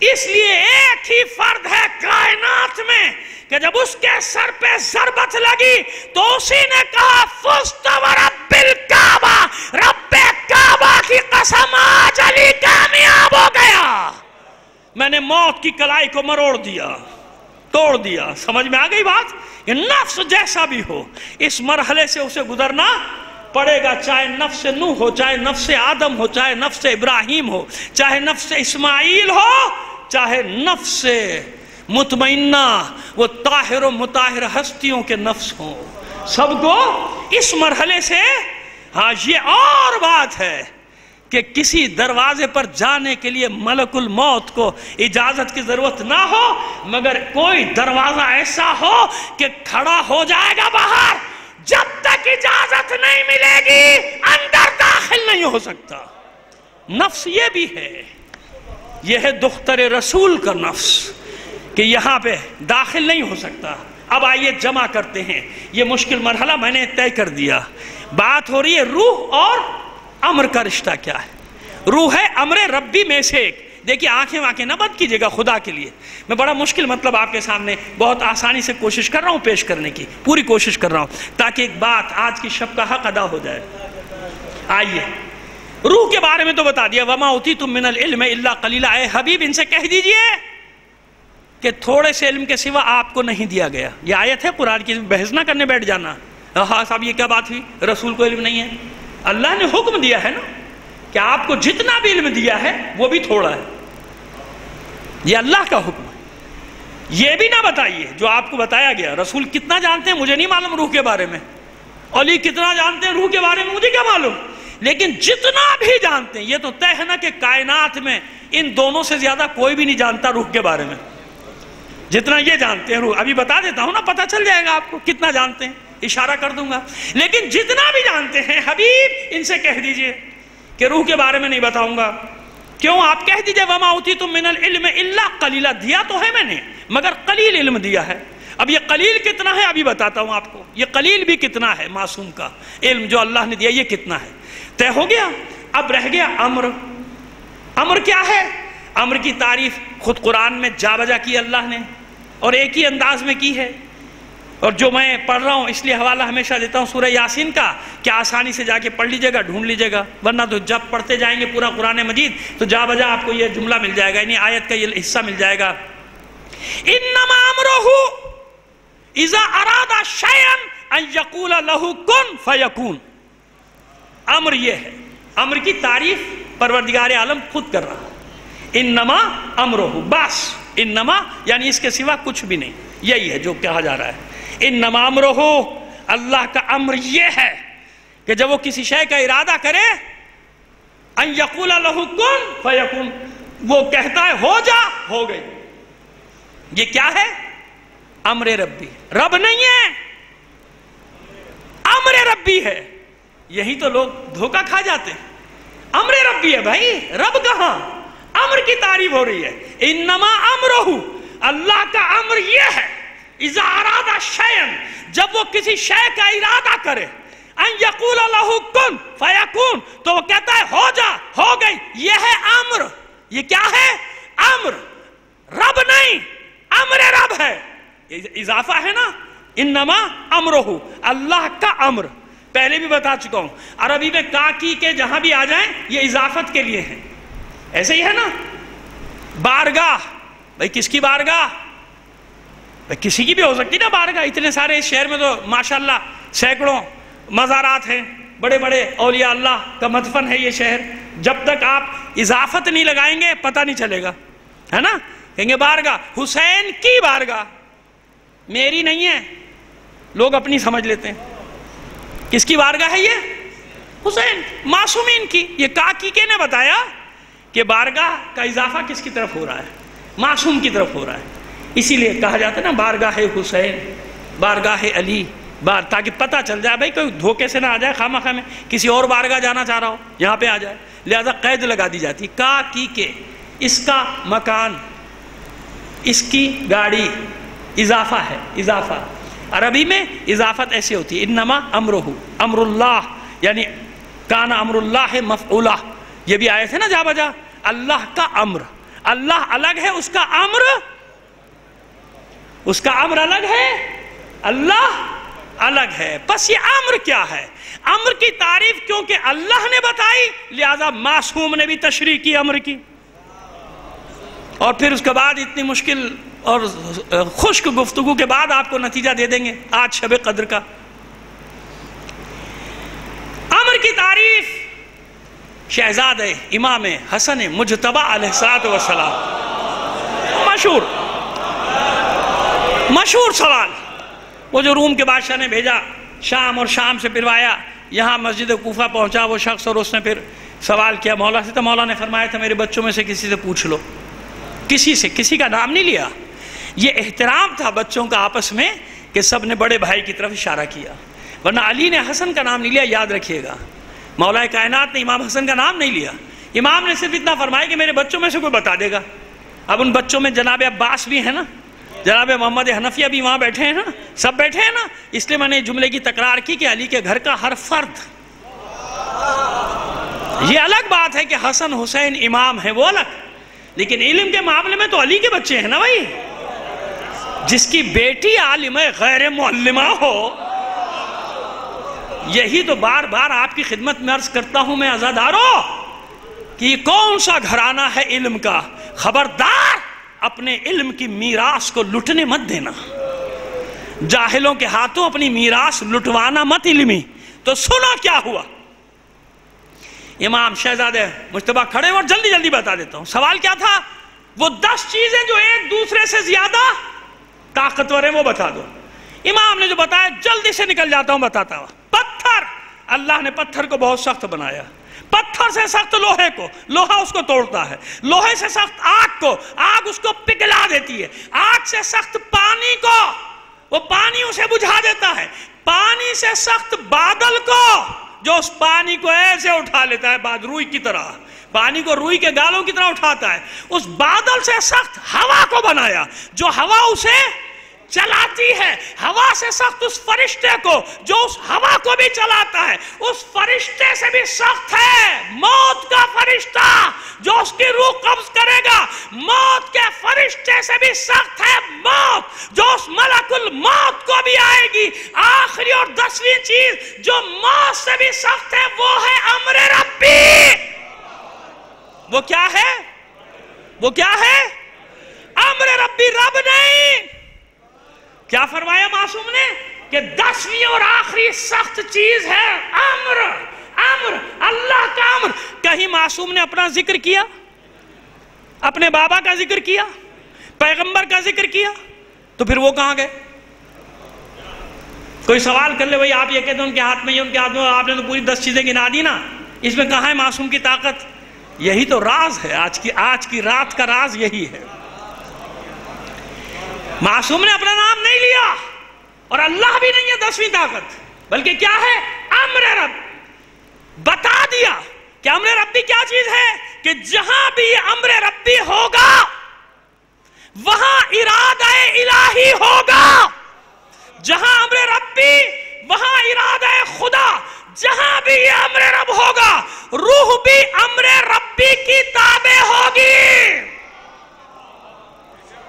اس لیے ایک ہی فرد ہے کائنات میں کہ جب اس کے سر پہ ضربت لگی تو اسی نے کہا، فست و رب الکعبہ رب کعبہ کی قسم آج علی کامیاب ہو گیا۔ میں نے موت کی کلائی کو مروڑ دیا، توڑ دیا۔ سمجھ میں آ گئی بات؟ کہ نفس جیسا بھی ہو، اس مرحلے سے اسے گزرنا پڑے گا، چاہے نفس نو ہو، چاہے نفس آدم ہو، چاہے نفس ابراہیم ہو، چاہے نفس اسماعیل ہو، چاہے نفس مطمئنہ، وہ طاہر و مطاہر ہستیوں کے نفس ہوں۔ سب کو اس مرحلے سے ہاں یہ اور بات ہے کہ کسی دروازے پر جانے کے لیے ملک الموت کو اجازت کی ضرورت نہ ہو، مگر کوئی دروازہ ایسا ہو کہ کھڑا ہو جائے گا باہر۔ جب تک اجازت نہیں ملے گی، اندر داخل نہیں ہو سکتا۔ نفس یہ بھی ہے، یہ ہے دختر رسول کا نفس، کہ یہاں پہ داخل نہیں ہو سکتا۔ اب آئیے جمع کرتے ہیں۔ یہ مشکل مرحلہ میں نے طے کر دیا۔ بات ہو رہی ہے روح اور امر کا رشتہ کیا ہے۔ روح ہے امر ربی میں سے ایک۔ دیکھیے آنکھیں واقع نہ بند کیجیے گا خدا کے لیے۔ میں بڑا مشکل مطلب آپ کے سامنے بہت آسانی سے کوشش کر رہا ہوں پیش کرنے کی، پوری کوشش کر رہا ہوں تاکہ ایک بات آج کی شب کا حق ادا ہو جائے۔ آئیے۔ روح کے بارے میں تو بتا دیا، وما ہوتی تم من العلم اللہ کلیلہ اے حبیب، ان سے کہہ دیجیے کہ تھوڑے سے علم کے سوا آپ کو نہیں دیا گیا۔ یہ آیت ہے قرآن کی، بحث نہ کرنے بیٹھ جانا۔ ہاں صاحب، یہ کیا بات ہوئی؟ رسول کو علم نہیں ہے۔ اللہ نے حکم دیا ہے نا۔ کہ آپ کو جتنا بھی علم دیا ہے وہ بھی تھوڑا ہے۔ یہ اللہ کا حکم ہے۔ یہ بھی نہ بتائیے جو آپ کو بتایا گیا۔ رسول کتنا جانتے ہیں؟ مجھے نہیں معلوم روح کے بارے میں۔ علی کتنا جانتے ہیں روح کے بارے میں؟ مجھے کیا معلوم؟ لیکن جتنا بھی جانتے ہیں، یہ تو طے ہے نا کہ کائنات میں ان دونوں سے زیادہ کوئی بھی نہیں جانتا روح کے بارے میں۔ جتنا یہ جانتے ہیں روح۔ ابھی بتا دیتا ہوں نا، پتہ چل جائے گا آپ کو کتنا جانتے ہیں۔ اشارہ کر دوں گا۔ لیکن جتنا بھی جانتے ہیں، حبیب، ان سے کہہ دیجیے۔ کہ روح کے بارے میں نہیں بتاؤں گا۔ کیوں؟ آپ کہہ دیجیے، وما اوتی تم من العلم الا قلیلہ دیا تو ہے میں نے، مگر قلیل علم دیا ہے۔ اب یہ قلیل کتنا ہے؟ ابھی بتاتا ہوں آپ کو۔ یہ قلیل بھی کتنا ہے معصوم کا؟ علم جو اللہ نے دیا، یہ کتنا ہے؟ طے ہو گیا؟ اب رہ گیا امر۔ امر کیا ہے؟ امر کی تعریف خود قرآن میں جا بجا کی اللہ نے اور ایک ہی انداز میں کی ہے۔ اور جو میں پڑھ رہا ہوں، اس لیے حوالہ ہمیشہ دیتا ہوں سورہ یاسین کا، کہ آسانی سے جا کے پڑھ لیجیے گا، ڈھونڈ لیجیے گا، ورنہ تو جب پڑھتے جائیں گے پورا قرآن مجید، تو جا بجا آپ کو یہ جملہ مل جائے گا یعنی آیت کا یہ حصہ مل جائے گا۔ انما امرہ اذا ارادہ شیئن ان یقول لہو کن فیکون۔ امر یہ ہے، امر کی تعریف پروردگار عالم خود کر رہا انما امرہ، بس، انما یعنی اس کے سوا کچھ بھی نہیں۔ یہی ہے جو کہا جا رہا ہے۔ انما امرہ اللہ کا امر یہ ہے کہ جب وہ کسی شے کا ارادہ کرے، ان یقول لہو کن، فیکون، وہ کہتا ہے، ہو جا، ہو گئی۔ یہ کیا ہے؟ امر ربی۔ رب نہیں ہے، امر ربی ہے۔ یہی تو لوگ دھوکہ کھا جاتے ہیں۔ امر ربی ہے بھائی، رب کہاں؟ امر کی تعریف ہو رہی ہے۔ انما امرہو، اللہ کا امر یہ ہے۔ اذا ارادہ شیئن، جب وہ کسی شے کا ارادہ کرے، ان یقول اللہ کن فیکون، تو وہ کہتا ہے، ہو جا، ہو گئی، یہ ہے امر، یہ کیا ہے؟ امر، رب نہیں، امر رب ہے۔ اضافہ ہے نا؟ انما امرہو، اللہ کا امر۔ پہلے بھی بتا چکا ہوں، عربی میں کاکی کے جہاں بھی آ جائیں، یہ اضافت کے لیے ہیں۔ ایسے ہی ہے نا؟ بارگاہ، بھائی کس کی بارگاہ؟ کسی کی بھی ہو سکتی نا بارگاہ اتنے سارے اس شہر میں تو ماشاءاللہ سینکڑوں مزارات ہیں، بڑے بڑے اولیاء اللہ کا مدفن ہے یہ شہر۔ جب تک آپ اضافت نہیں لگائیں گے، پتہ نہیں چلے گا۔ ہے نا؟ کہیں گے بارگاہ حسین کی بارگاہ میری نہیں ہے۔ لوگ اپنی سمجھ لیتے ہیں۔ کس کی بارگاہ ہے یہ؟ حسین، معصومین کی۔ یہ کاکی کے نے بتایا کہ بارگاہ کا اضافہ کس کی طرف ہو رہا ہے؟ معصوم کی طرف ہو رہا ہے۔ اسی لیے کہا جاتا ہے نا، بارگاہ حسین، بارگاہ علی، بار تاکہ پتہ چل جائے، بھائی کوئی دھوکے سے نہ آ جائے، خامہ خواہ میں کسی اور بارگاہ جانا چاہ رہا ہو، یہاں پہ آ جائے۔ لہذا قید لگا دی جاتی۔ کا کی کے؟ اس کا مکان، اس کی گاڑی۔ اضافہ ہے، اضافہ۔ عربی میں اضافت ایسے ہوتی ہے، انما امرہ، امر اللہ یعنی کانا امر اللہ مفعولہ۔ یہ بھی آئے تھے نا، جا بجا۔ اللہ کا امر۔ اللہ الگ ہے، اس کا امر اس کا امر الگ ہے؟ اللہ الگ ہے۔ بس یہ امر کیا ہے؟ امر کی تعریف کیونکہ اللہ نے بتائی، لہذا معصوم نے بھی تشریح کی امر کی۔ اور پھر اس کے بعد اتنی مشکل اور خشک گفتگو کے بعد آپ کو نتیجہ دے دیں گے آج شب قدر کا۔ امر کی تعریف شہزاد امام حسن مجتبہ علیہ السلام مشہور۔ مشہور سوال۔ وہ جو روم کے بادشاہ نے بھیجا، شام اور شام سے پھروایا، یہاں مسجد کوفہ پہنچا، وہ شخص اور اس نے پھر سوال کیا، مولا سے تو مولا نے فرمایا تھا، میرے بچوں میں سے کسی سے پوچھ لو۔ کسی سے، کسی کا نام نہیں لیا۔ یہ احترام تھا بچوں کا آپس میں کہ سب نے بڑے بھائی کی طرف اشارہ کیا۔ ورنہ علی نے حسن کا نام نہیں لیا، یاد رکھیے گا۔ مولا کائنات نے امام حسن کا نام نہیں لیا۔ امام نے صرف اتنا فرمایا کہ میرے بچوں میں سے کوئی بتا دے گا۔ اب ان بچوں میں جناب عباس بھی ہیں نا؟ جناب محمد حنفیہ بھی وہاں بیٹھے ہیں نا، سب بیٹھے ہیں نا، اس لیے میں نے جملے کی تکرار کی کہ علی کے گھر کا ہر فرد۔ یہ الگ بات ہے کہ حسن حسین امام ہے وہ الگ۔ لیکن علم کے معاملے میں تو علی کے بچے ہیں نا بھائی۔ جس کی بیٹی عالم غیر معلمہ ہو، یہی تو بار بار آپ کی خدمت میں عرض کرتا ہوں میں ازادارو کہ یہ کون سا گھرانہ ہے علم کا؟ خبردار! اپنے علم کی میراث کو لٹنے مت دینا۔ جاہلوں کے ہاتھوں اپنی میراث لٹوانا مت علمی۔ تو سنا کیا ہوا؟ امام شہزادے مجتبہ کھڑے اور جلدی جلدی بتا دیتا ہوں۔ سوال کیا تھا؟ وہ دس چیزیں جو ایک دوسرے سے زیادہ طاقتور ہیں وہ بتا دو۔ امام نے جو بتایا، جلدی سے نکل جاتا ہوں، بتاتا ہوں۔ پتھر! اللہ نے پتھر کو بہت سخت بنایا۔ پتھر سے سخت لوہے کو، لوہا اس کو توڑتا ہے۔ لوہے سے سخت آگ کو، آگ اس کو پگلا دیتی ہے۔ آگ سے سخت پانی کو، وہ پانی اسے بجھا دیتا ہے۔ پانی سے سخت بادل کو، جو اس پانی کو ایسے اٹھا لیتا ہے بعد روئی کی طرح۔ پانی کو روئی کے گالوں کی طرح اٹھاتا ہے۔ اس بادل سے سخت ہوا کو بنایا، جو ہوا اسے چلاتی ہے۔ ہوا سے سخت اس فرشتے کو، جو اس ہوا کو بھی چلاتا ہے، اس فرشتے سے بھی سخت ہے۔ موت کا فرشتہ جو اس کی روح قبض کرے گا، موت کے فرشتے سے بھی سخت ہے۔ موت جو اس ملک الموت کو بھی آئے گی۔ آخری اور دسویں چیز جو موت سے بھی سخت ہے، وہ ہے امر ربی۔ وہ کیا ہے؟ وہ کیا ہے؟ امر ربی رب نہیں۔ کیا فرمایا معصوم نے کہ دسویں اور آخری سخت چیز ہے امر امر، اللہ کا امر۔ کہیں معصوم نے اپنا ذکر کیا؟ اپنے بابا کا ذکر کیا؟ پیغمبر کا ذکر کیا؟ تو پھر وہ کہاں گئے؟ کوئی سوال کر لے بھائی، آپ یہ کہتے ہیں ان کے ہاتھ میں یہ، ان کے ہاتھ میں آپ نے تو پوری دس چیزیں گنا دی نا۔ اس میں کہاں ہے معصوم کی طاقت؟ یہی تو راز ہے، آج کی آج کی رات کا راز یہی ہے۔ معصوم نے اپنا نام نہیں لیا اور اللہ بھی نہیں ہے دسویں طاقت، بلکہ کیا ہے؟ امر رب۔ بتا دیا کہ امر ربی کیا چیز ہے؟ کہ جہاں بھی امر ربی ہوگا، وہاں ارادہ الہی ہوگا۔ جہاں امر ربی وہاں ارادہ خدا۔ جہاں بھی یہ امر رب ہوگا، روح بھی امر ربی کی تابع ہوگی۔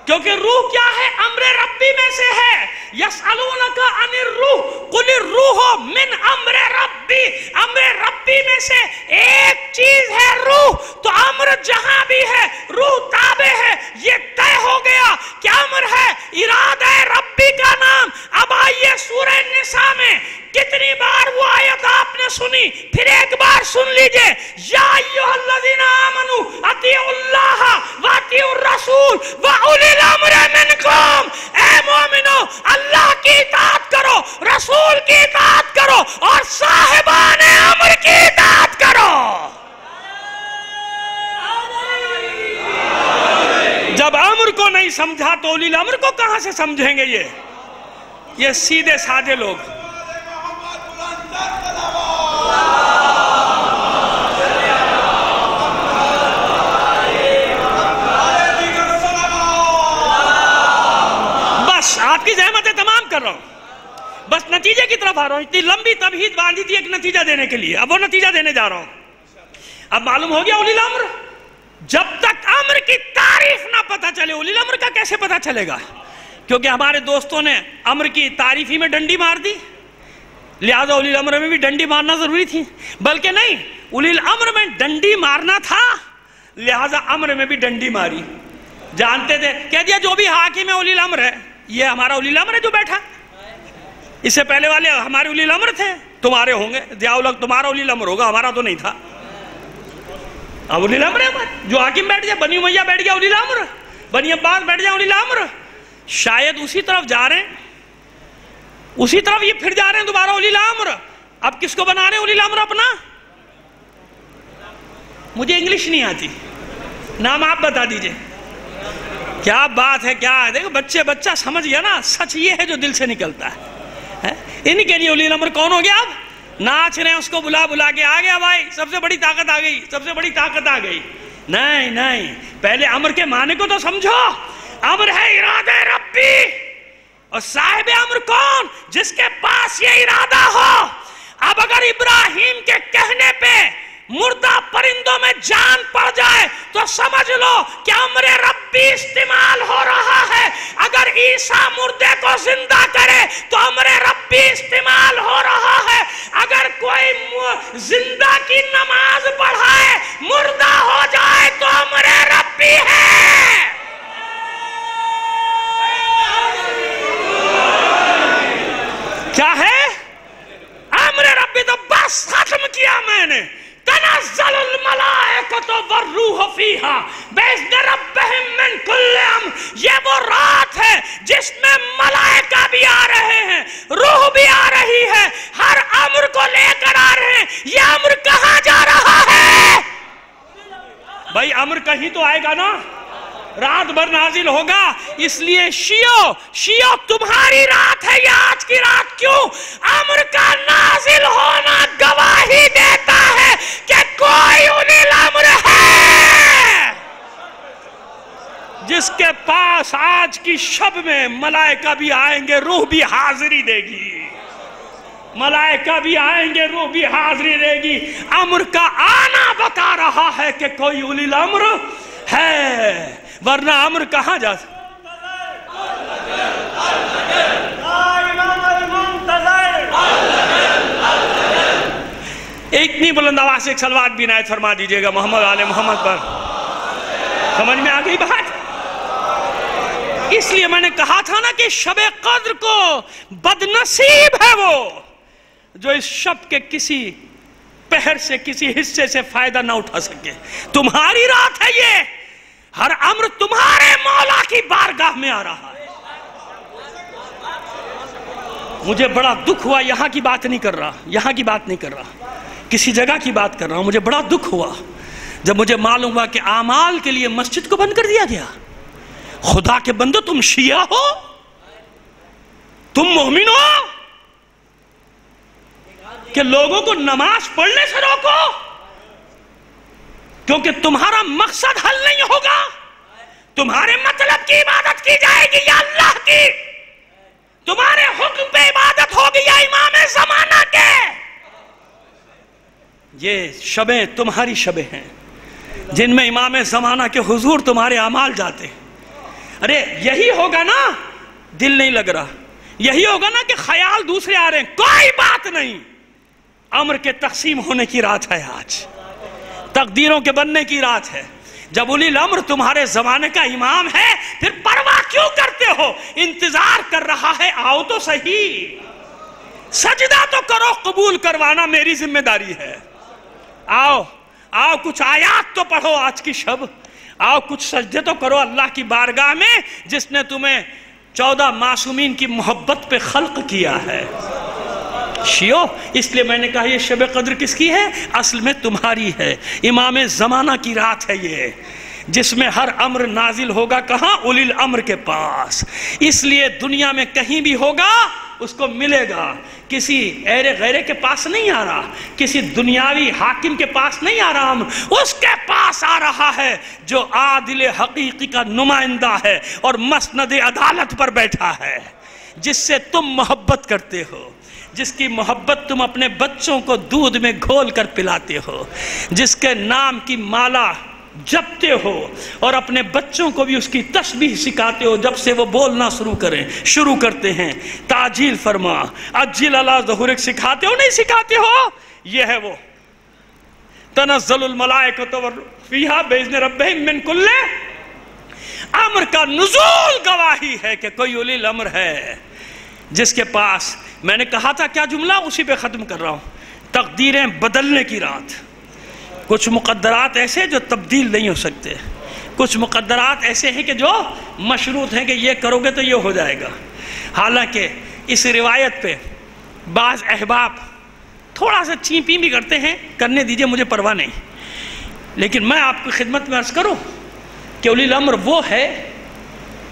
کیونکہ روح کیا ہے؟ امر ربی میں سے ہے۔ یسالونکا عن الروح، قل الروح من امر ربی۔ امر ربی میں سے ایک چیز ہے روح۔ تو امر جہاں بھی ہے، روح تابع ہے۔ یہ طے ہو گیا کہ امر ہے ارادہ ربی کا نام۔ اب آئیے سورہ نساء میں۔ کتنی بار وہ آیت آپ نے سنی؟ پھر ایک بار سن لیجیے۔ یا ایوہ الذین آمنوا اتیعوا اللہ و الرسول و اولی الامر منکم۔ اے مومنو، اللہ کی اطاعت کرو، رسول کی اطاعت کرو اور صاحبان امر کی اطاعت کرو۔ جب امر کو نہیں سمجھا تو اولی الامر کو کہاں سے سمجھیں گے یہ؟ یہ سیدھے سادے لوگ۔ بس آپ کی زحمتیں تمام کر رہا ہوں۔ بس نتیجے کی طرف آ رہا ہوں۔ اتنی لمبی تمہید باندھی تھی ایک نتیجہ دینے کے لیے۔ اب وہ نتیجہ دینے جا رہا ہوں۔ اب معلوم ہو گیا اولی الامر جب تک امر کی تعریف نہ پتا چلے اولی الامر کا کیسے پتا چلے گا؟ کیونکہ ہمارے دوستوں نے امر کی تعریفی میں ڈنڈی مار دی۔ لہذا اولی الامر میں بھی ڈنڈی مارنا ضروری تھی۔ بلکہ نہیں اولی الامر میں ڈنڈی مارنا تھا۔ لہذا امر میں بھی ڈنڈی ماری۔ جانتے تھے، کہہ دیا جو بھی حاکم ہے اولی الامر ہے۔ یہ ہمارا اولی الامر ہے جو بیٹھا۔ اس سے پہلے والے ہمارے اولی الامر تھے۔ تمہارے ہوں گے۔ دیا تمہارا اولی الامر ہوگا، ہمارا تو نہیں تھا۔ اب اولی الامر ہے جو حاکم بیٹھ جائے بنی میاں بیٹھ گیا اولی الامر۔ بنی عباس بیٹھ جائے اولی الامر۔ شاید اسی طرف جا رہے ہیں۔ اسی طرف یہ پھر جا رہے ہیں دوبارہ اولی الامر. اب کس کو بنا رہے ہیں اولی الامر اپنا؟ مجھے انگلش نہیں آتی. نام آپ بتا دیجیے. کیا بات ہے، کیا ہے؟ دیکھو، بچے، بچہ، سمجھ گیا نا؟ سچ یہ ہے جو دل سے نکلتا ہے. ان کے لیے اولی الامر کون ہو گیا اب؟ ناچ رہے ہیں، اس کو بلا بلا کے آ گیا بھائی. سب سے بڑی طاقت آ گئی، سب سے بڑی طاقت آ گئی. نہیں نہیں. پہلے امر کے معنی کو تو سمجھو. امر ہے ارادہ ربی. اور صاحب امر کون جس کے پاس یہ ارادہ ہو؟ اب اگر ابراہیم کے کہنے پہ مردہ پرندوں میں جان پڑ جائے تو سمجھ لو کہ امر ربی استعمال ہو رہا ہے۔ اگر عیسیٰ مردے کو زندہ کرے تو امر ربی استعمال ہو رہا ہے۔ اگر کوئی زندہ کی نماز پڑھائے، مردہ ہو جائے تو امر ربی ہے۔ کیا ہے امر ربی تو بس ختم کیا میں نے، تنزل الملائکت والروح فیہا بیزن ربہم من کل ام یہ وہ رات ہے جس میں ملائکہ بھی آ رہے ہیں، روح بھی آ رہی ہے، ہر امر کو لے کر آ رہے ہیں۔ یہ امر کہاں جا رہا ہے؟ بھائی، امر کہیں تو آئے گا نا؟ رات بھر نازل ہوگا، اس لیے شیعو شیعو تمہاری رات ہے یا آج کی رات کیوں؟ امر کا نازل ہونا گواہی دیتا ہے کہ کوئی انہیں الامر ہے۔ جس کے پاس آج کی شب میں ملائکہ بھی آئیں گے، روح بھی حاضری دے گی۔ ملائکہ بھی آئیں گے، روح بھی حاضری دے گی۔ امر کا آنا بتا رہا ہے کہ کوئی اولی الامر ہے۔ ورنہ امر کہاں جا اتنی بلند آواز سے ایک سلوات بھی نائت فرما دیجیے گا محمد آل محمد پر۔ سمجھ میں آگئی بات؟ اس لیے میں نے کہا تھا نا کہ شب قدر کو بدنصیب ہے وہ، جو اس شب کے کسی پہر سے، کسی حصے سے فائدہ نہ اٹھا سکے۔ تمہاری رات ہے یہ۔ ہر امر تمہارے مولا کی بارگاہ میں آ رہا ہے۔ مجھے بڑا دکھ ہوا یہاں کی بات نہیں کر رہا، یہاں کی بات نہیں کر رہا، کسی جگہ کی بات کر رہا ہوں۔ مجھے بڑا دکھ ہوا جب مجھے معلوم ہوا کہ آمال کے لیے مسجد کو بند کر دیا گیا۔ خدا کے بندو، تم شیعہ ہو؟ تم مومن ہو؟ کہ لوگوں کو نماز پڑھنے سے روکو؟ کیونکہ تمہارا مقصد حل نہیں ہوگا۔ تمہارے مطلب کی عبادت کی جائے گی یا اللہ کی؟ تمہارے حکم پہ عبادت ہوگی یا امام زمانہ کے؟ یہ شبیں تمہاری شبیں ہیں۔ جن میں امام زمانہ کے حضور تمہارے عمال جاتے ہیں۔ ارے، یہی ہوگا نا؟ دل نہیں لگ رہا۔ یہی ہوگا نا کہ خیال دوسرے آ رہے ہیں۔ کوئی بات نہیں۔ امر کے تقسیم ہونے کی رات ہے آج۔ تقدیروں کے بننے کی رات ہے۔ جب علی الامر تمہارے زمانے کا امام ہے، پھر پرواہ کیوں کرتے ہو؟ انتظار کر رہا ہے، آؤ تو صحیح۔ سجدہ تو کرو، قبول کروانا میری ذمہ داری ہے۔ آؤ آؤ، کچھ آیات تو پڑھو آج کی شب۔ آؤ، کچھ سجدے تو کرو اللہ کی بارگاہ میں، جس نے تمہیں چودہ معصومین کی محبت پہ خلق کیا ہے۔ شیو اس لیے میں نے کہا یہ شب قدر کس کی ہے؟ اصل میں تمہاری ہے۔ امام زمانہ کی رات ہے یہ۔ جس میں ہر امر نازل ہوگا کہاں؟ اولی الامر کے پاس۔ اس لیے دنیا میں کہیں بھی ہوگا، اس کو ملے گا۔ کسی ایرے غیرے کے پاس نہیں آ رہا۔ کسی دنیاوی حاکم کے پاس نہیں آ رہا۔ اس کے پاس آ رہا ہے جو عادل حقیقی کا نمائندہ ہے اور مسند عدالت پر بیٹھا ہے، جس سے تم محبت کرتے ہو۔ جس کی محبت تم اپنے بچوں کو دودھ میں گھول کر پلاتے ہو، جس کے نام کی مالا جپتے ہو اور اپنے بچوں کو بھی اس کی تسبیح سکھاتے ہو جب سے وہ بولنا شروع کریں، شروع کرتے ہیں۔ تاجیل فرما، اجیل اللہ ظہور سکھاتے ہو، نہیں سکھاتے ہو؟ یہ ہے وہ۔ تنزل الملائکت فیہا بیزن ربہم من کل۔ امر کا نزول گواہی ہے کہ کوئی علی الامر ہے۔ جس کے پاس میں نے کہا تھا کیا جملہ اسی پہ ختم کر رہا ہوں، تقدیریں بدلنے کی رات۔ کچھ مقدرات ایسے جو تبدیل نہیں ہو سکتے۔ کچھ مقدرات ایسے ہیں کہ جو مشروط ہیں کہ یہ کرو گے تو یہ ہو جائے گا۔ حالانکہ اس روایت پہ بعض احباب تھوڑا سا چیپی بھی کرتے ہیں، کرنے دیجیے، مجھے پرواہ نہیں۔ لیکن میں آپ کی خدمت میں عرض کروں کہ اولی الامر وہ ہے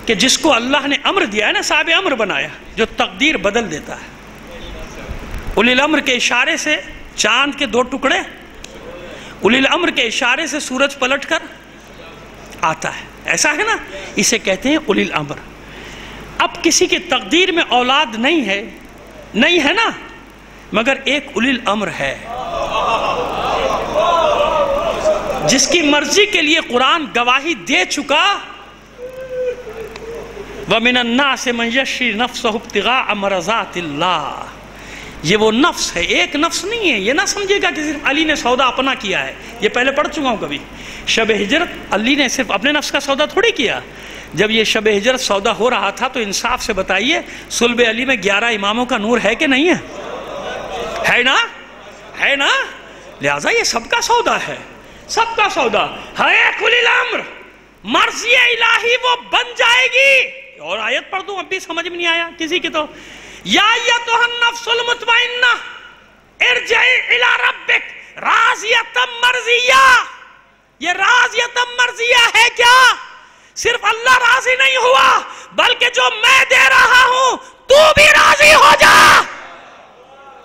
کہ جس کو اللہ نے امر دیا ہے نا، صاحب امر بنایا، جو تقدیر بدل دیتا ہے۔ اولی الامر کے اشارے سے چاند کے دو ٹکڑے اولی الامر کے اشارے سے سورج پلٹ کر آتا ہے۔ ایسا ہے نا؟ اسے کہتے ہیں اولی الامر اب کسی کی تقدیر میں اولاد نہیں ہے نہیں ہے نا، مگر ایک اولی الامر ہے۔ جس کی مرضی کے لیے قرآن گواہی دے چکا وَمِنَ النَّاسِ مَنْ يَشْرِ نَفْسَهُ ابْتِغَاءَ مَرَضَاتِ اللَّهِ. یہ وہ نفس ہے، ایک نفس نہیں ہے، یہ نہ سمجھے گا کہ صرف علی نے سودا اپنا کیا ہے۔ یہ پہلے پڑھ چکا ہوں کبھی۔ شب ہجرت، علی نے صرف اپنے نفس کا سودا تھوڑی کیا۔ جب یہ شب ہجرت سودا ہو رہا تھا تو انصاف سے بتائیے سلب علی میں گیارہ اماموں کا نور ہے کہ نہیں ہے؟ ہے نا؟ ہے نا؟ لہٰذا یہ سب کا سودا ہے۔ سب کا سودا۔ ہے کلی الامر۔ مرضی الہی وہ بن جائے گی۔ اور آیت پڑھ دوں، اب بھی سمجھ میں نہیں آیا کسی کی تو۔ یا ایتوہ النفس المطمئنہ، ارجعی الى ربک راضیتم مرضیہ۔ یہ راضیتم مرضیہ ہے کیا؟ صرف اللہ راضی نہیں ہوا، بلکہ جو میں دے رہا ہوں، تو بھی راضی ہو جا۔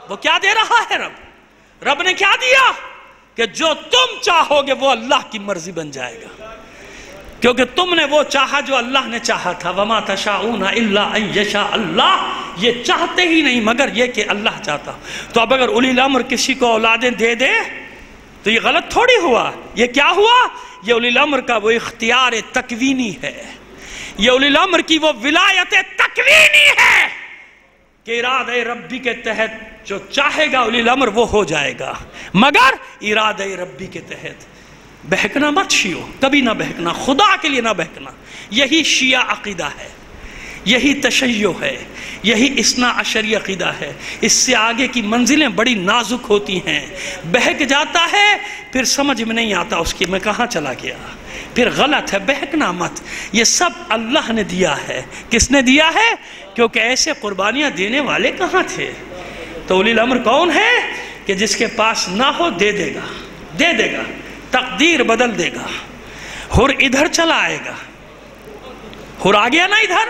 وہ کیا دے رہا ہے رب؟ رب نے کیا دیا؟ کہ جو تم چاہو گے، وہ اللہ کی مرضی بن جائے گا۔ کیونکہ تم نے وہ چاہا جو اللہ نے چاہا تھا۔ وما تشاؤون الا ان یشاء اللہ یہ چاہتے ہی نہیں، مگر یہ کہ اللہ چاہتا۔ تو اب اگر اولی الامر کسی کو اولادیں دے دے، تو یہ غلط تھوڑی ہوا۔ یہ کیا ہوا؟ یہ اولی الامر کا وہ اختیار تکوینی ہے۔ یہ اولی الامر کی وہ ولایت تکوینی ہے کہ ارادہ ربی کے تحت جو چاہے گا، اولی الامر وہ ہو جائے گا۔ مگر ارادہ ربی کے تحت بہکنا مت شیو کبھی نہ بہکنا، خدا کے لیے نہ بہکنا۔ یہی شیعہ عقیدہ ہے، یہی تشیع ہے، یہی اسنا عشری عقیدہ ہے۔ اس سے آگے کی منزلیں بڑی نازک ہوتی ہیں۔ بہک جاتا ہے، پھر سمجھ میں نہیں آتا اس کی میں کہاں چلا گیا۔ پھر غلط ہے، بہکنا مت۔ یہ سب اللہ نے دیا ہے۔ کس نے دیا ہے؟ کیونکہ ایسے قربانیاں دینے والے کہاں تھے؟ تو اولی الامر کون ہے؟ کہ جس کے پاس نہ ہو دے دے گا، دے دے گا۔ تقدیر بدل دے گا۔ ہر ادھر چلا آئے گا۔ ہر آ گیا نا ادھر؟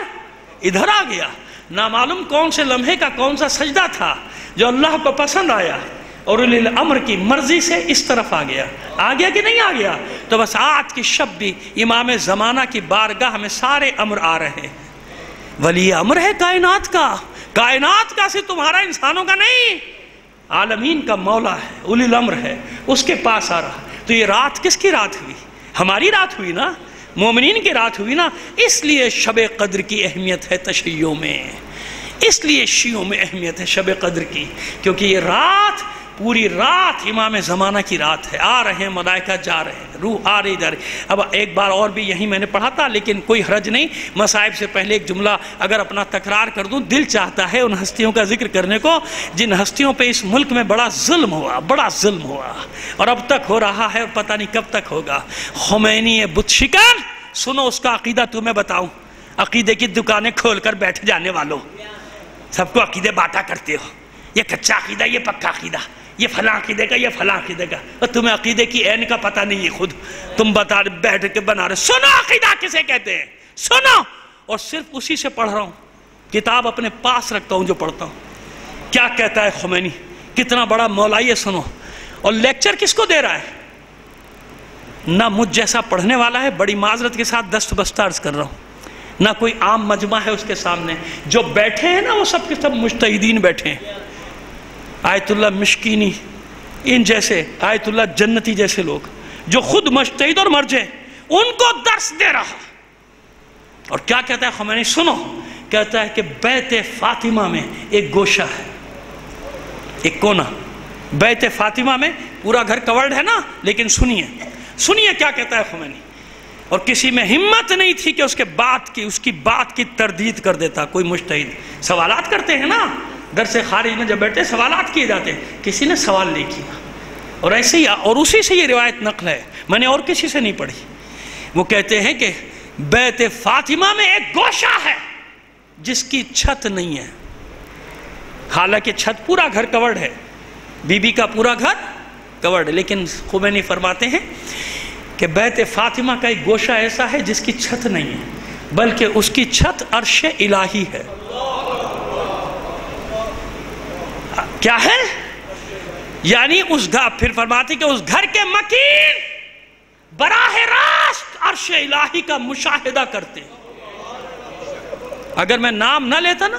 ادھر آ گیا۔ نہ معلوم کون سے لمحے کا کون سا سجدہ تھا جو اللہ کو پسند آیا اور الامر کی مرضی سے اس طرف آ گیا۔ آ گیا کہ نہیں آ گیا؟ تو بس آج کی شب بھی امام زمانہ کی بارگاہ میں سارے امر آ رہے ہیں۔ ولی امر ہے کائنات کا۔ کائنات کا سے تمہارا انسانوں کا نہیں، عالمین کا مولا ہے الی الامر ہے، اس کے پاس آ رہا تو یہ رات کس کی رات ہوئی؟ ہماری رات ہوئی نا؟ مومنین کی رات ہوئی نا؟ اس لیے شب قدر کی اہمیت ہے تشیعوں میں۔ اس لیے شیعوں میں اہمیت ہے شب قدر کی، کیونکہ یہ رات پوری رات امام زمانہ کی رات ہے۔ آ رہے ہیں، ملائکہ جا رہے ہیں، روح آ رہی جا رہی۔ اب ایک بار اور بھی یہی میں نے پڑھا تھا، لیکن کوئی حرج نہیں۔ مصائب سے پہلے ایک جملہ اگر اپنا تکرار کر دوں، دل چاہتا ہے ان ہستیوں کا ذکر کرنے کو، جن ہستیوں پہ اس ملک میں بڑا ظلم ہوا، بڑا ظلم ہوا۔ اور اب تک ہو رہا ہے اور پتہ نہیں کب تک ہوگا۔ خمینی بت شکر سنو اس کا عقیدہ تمہیں بتاؤں۔ عقیدے کی دکانیں کھول کر بیٹھ جانے والوں۔ سب کو عقیدے باتا کرتے ہو۔ یہ کچا عقیدہ، یہ پکا عقیدہ۔ یہ فلاں عقیدے کا، یہ فلاں عقیدے کا۔ اور تمہیں عقیدے کی عین کا پتہ نہیں ہے خود۔ تم بتا رہے بیٹھ کے بنا رہے سنو عقیدہ کسے کہتے ہیں۔ سنو۔ اور صرف اسی سے پڑھ رہا ہوں۔ کتاب اپنے پاس رکھتا ہوں جو پڑھتا ہوں۔ کیا کہتا ہے خمینی؟ کتنا بڑا مولائی ہے سنو۔ اور لیکچر کس کو دے رہا ہے؟ نہ مجھ جیسا پڑھنے والا ہے، بڑی معذرت کے ساتھ دست بستہ عرض کر رہا ہوں۔ نہ کوئی عام مجمع ہے اس کے سامنے۔ جو بیٹھے ہیں نا، وہ سب کے سب مجتہدین بیٹھے ہیں۔ آیت اللہ مشکینی، ان جیسے آیت اللہ جنتی جیسے لوگ، جو خود مشتعید اور مرجے ان کو درس دے رہا۔ اور کیا کہتا ہے خمینی؟ سنو۔ کہتا ہے کہ بیت فاطمہ میں ایک گوشہ ہے، ایک کونا۔ بیت فاطمہ میں پورا گھر کورڈ ہے نا، لیکن سنیے۔ سنیے کیا کہتا ہے خمینی۔ اور کسی میں ہمت نہیں تھی کہ اس کے بات کی، اس کی بات کی تردید کر دیتا، کوئی مشتعید سوالات کرتے ہیں نا۔ در سے خارج میں جب بیٹھے سوالات کیے جاتے ہیں، کسی نے سوال نہیں کیا۔ اور ایسے ہی، اور اسی سے یہ روایت نقل ہے۔ میں نے اور کسی سے نہیں پڑھی۔ وہ کہتے ہیں کہ بیت فاطمہ میں ایک گوشہ ہے، جس کی چھت نہیں ہے۔ حالانکہ چھت پورا گھر کورڈ ہے۔ بی بی کا پورا گھر کورڈ ہے۔ لیکن خمینی فرماتے ہیں کہ بیت فاطمہ کا ایک گوشہ ایسا ہے، جس کی چھت نہیں ہے، بلکہ اس کی چھت عرش الہی ہے۔ کیا ہے؟ یعنی اس گھر پھر فرماتی کہ اس گھر کے مکین براہ راست عرش الہی کا مشاہدہ کرتے اگر میں نام نہ لیتا نا،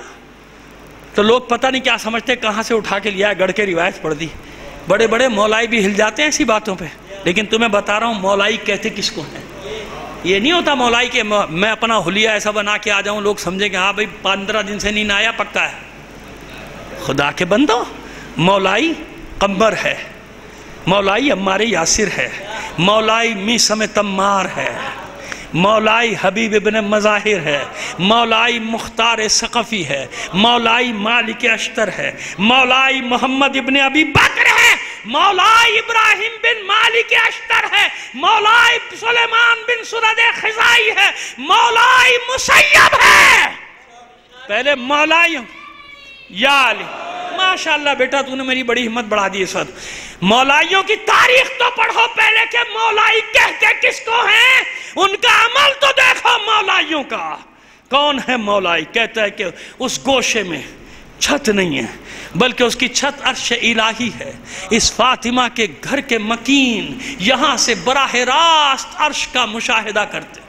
تو لوگ پتہ نہیں کیا سمجھتے کہاں سے اٹھا کے لیا گڑھ کے روایت پڑھ دی۔ بڑے بڑے مولائی بھی ہل جاتے ہیں ایسی باتوں پہ۔ لیکن تمہیں بتا رہا ہوں، مولائی کہتے کس کو ہیں؟ یہ نہیں ہوتا مولائی کہ میں اپنا حلیہ ایسا بنا کے آ جاؤں، لوگ سمجھیں کہ ہاں بھائی، پندرہ دن سے نہیں آیا، پکا ہے۔ خدا کے بندو مولائی قمبر ہے۔ مولائی عمار یاسر ہے۔ مولائی میسم تمار ہے۔ مولائی حبیب ابن مظاہر ہے۔ مولائی مختار سقفی ہے۔ مولائی مالک اشتر ہے۔ مولائی محمد ابن ابی بکر ہے۔ مولائی ابراہیم بن مالک اشتر ہے۔ مولائی سلیمان بن سرد خزائی ہے۔ مولائی مسیب ہے۔ پہلے مولائی یا علی، ماشاءاللہ بیٹا، تو نے میری بڑی ہمت بڑھا دی اس وقت مولائیوں کی تاریخ تو پڑھو پہلے کہ مولائی کہتے کس کو ہیں؟ ان کا عمل تو دیکھو مولائیوں کا۔ کون ہے مولائی؟ کہتا ہے کہ اس گوشے میں چھت نہیں ہے، بلکہ اس کی چھت عرش الہی ہے۔ اس فاطمہ کے گھر کے مکین یہاں سے براہ راست عرش کا مشاہدہ کرتے۔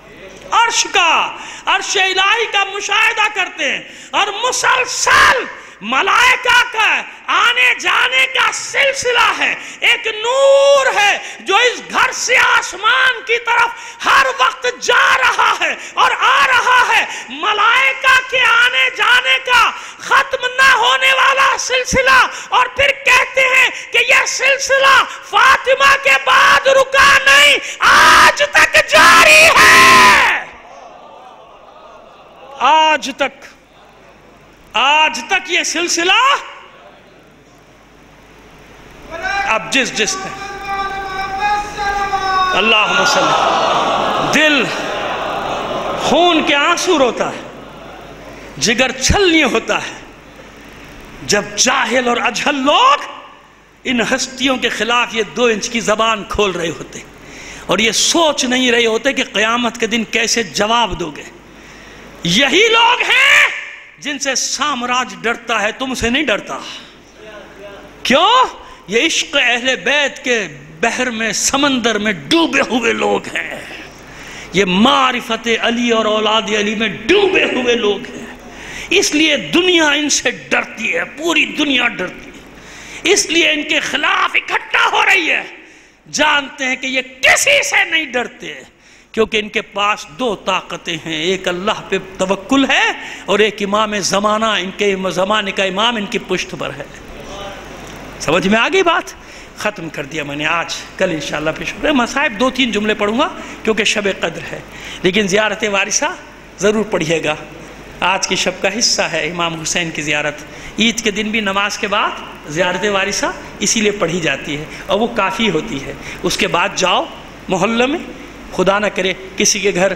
عرش کا، عرش الہی کا مشاہدہ کرتے۔ ہیں اور مسلسل ملائکہ کا آنے جانے کا سلسلہ ہے۔ ایک نور ہے جو اس گھر سے آسمان کی طرف ہر وقت جا رہا ہے اور آ رہا ہے۔ ملائکہ کے آنے جانے کا ختم نہ ہونے والا سلسلہ۔ اور پھر کہتے ہیں کہ یہ سلسلہ فاطمہ کے بعد رکا نہیں، آج تک جاری ہے۔ آج آج تک۔ آج تک یہ سلسلہ اب جس جس نے اللہ وسلم دل خون کے آنسو روتا ہے، جگر چھلنی ہوتا ہے۔ جب جاہل اور اجھل لوگ ان ہستیوں کے خلاف یہ دو انچ کی زبان کھول رہے ہوتے، اور یہ سوچ نہیں رہے ہوتے کہ قیامت کے دن کیسے جواب دو گے۔ یہی لوگ ہیں جن سے سامراج ڈرتا ہے، تم سے نہیں ڈرتا۔ کیوں؟ یہ عشق اہل بیت کے بحر میں، سمندر میں ڈوبے ہوئے لوگ ہیں۔ یہ معرفت علی اور اولاد علی میں ڈوبے ہوئے لوگ ہیں۔ اس لیے دنیا ان سے ڈرتی ہے، پوری دنیا ڈرتی ہے۔ اس لیے ان کے خلاف اکٹھا ہو رہی ہے۔ جانتے ہیں کہ یہ کسی سے نہیں ڈرتے۔ کیونکہ ان کے پاس دو طاقتیں ہیں، ایک اللہ پہ توکل ہے اور ایک امام زمانہ، ان کے زمانے کا امام ان کی پشت پر ہے۔ سمجھ میں آگئی بات؟ ختم کر دیا میں نے آج، کل انشاءاللہ پہ شکر ہے مصائب دو تین جملے پڑھوں گا کیونکہ شب قدر ہے، لیکن زیارت وارثہ ضرور پڑھیے گا۔ آج کی شب کا حصہ ہے امام حسین کی زیارت۔ عید کے دن بھی نماز کے بعد زیارت وارثہ اسی لیے پڑھی جاتی ہے اور وہ کافی ہوتی ہے۔ اس کے بعد جاؤ محلہ میں خدا نہ کرے کسی کے گھر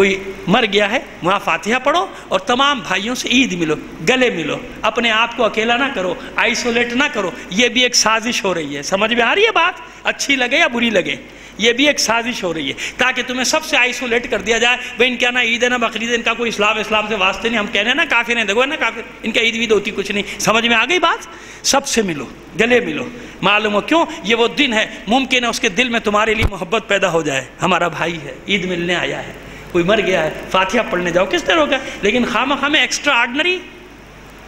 کوئی مر گیا ہے، وہاں فاتحہ پڑھو اور تمام بھائیوں سے عید ملو، گلے ملو۔ اپنے آپ کو اکیلا نہ کرو آئسولیٹ نہ کرو۔ یہ بھی ایک سازش ہو رہی ہے۔ سمجھ میں آ رہی ہے بات؟ اچھی لگے یا بری لگے؟ یہ بھی ایک سازش ہو رہی ہے۔ تاکہ تمہیں سب سے آئسولیٹ کر دیا جائے، وہ ان کا نہ عید ہے، نہ بقرید ان کا کوئی اسلام اسلام سے واسطے نہیں۔ ہم کہنے ہیں نا، کافر ہیں، دیکھو نا کافر۔ ان کا عید وید ہوتی کچھ نہیں۔ سمجھ میں آ گئی بات؟ سب سے ملو، گلے ملو۔ معلوم ہو کیوں؟ یہ وہ دن ہے، ممکن ہے اس کے دل میں تمہارے لیے محبت پیدا ہو جائے۔ ہمارا بھائی ہے، عید ملنے آیا ہے۔ کوئی مر گیا ہے، فاتحہ پڑھنے جاؤ، کس طرح ہوگا لیکن خام خام ایکسٹرا آرڈنری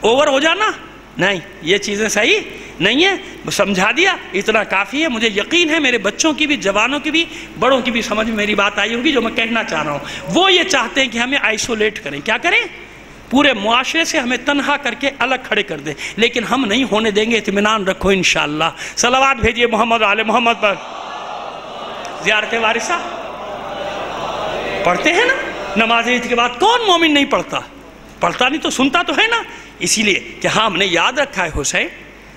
اوور ہو جانا؟ نہیں، یہ چیزیں صحیح نہیں ہے سمجھا دیا، اتنا کافی ہے، مجھے یقین ہے، میرے بچوں کی بھی، جوانوں کی بھی، بڑوں کی بھی سمجھ میں میری بات آئی ہوگی، جو میں کہنا چاہ رہا ہوں۔ وہ یہ چاہتے ہیں کہ ہمیں آئسولیٹ کریں۔ کیا کریں؟ پورے معاشرے سے ہمیں تنہا کر کے الگ کھڑے کر دیں۔ لیکن ہم نہیں ہونے دیں گے، اطمینان رکھو انشاءاللہ۔ صلوات بھیجئے محمد علیہ محمد پر۔ زیارت وارثہ۔ پڑھتے ہیں نا، نماز عید کے بعد کون مومن نہیں پڑھتا؟ پڑھتا نہیں تو سنتا تو ہے نا۔ اسی لیے کہ ہاں ہم نے یاد رکھا ہے حسین،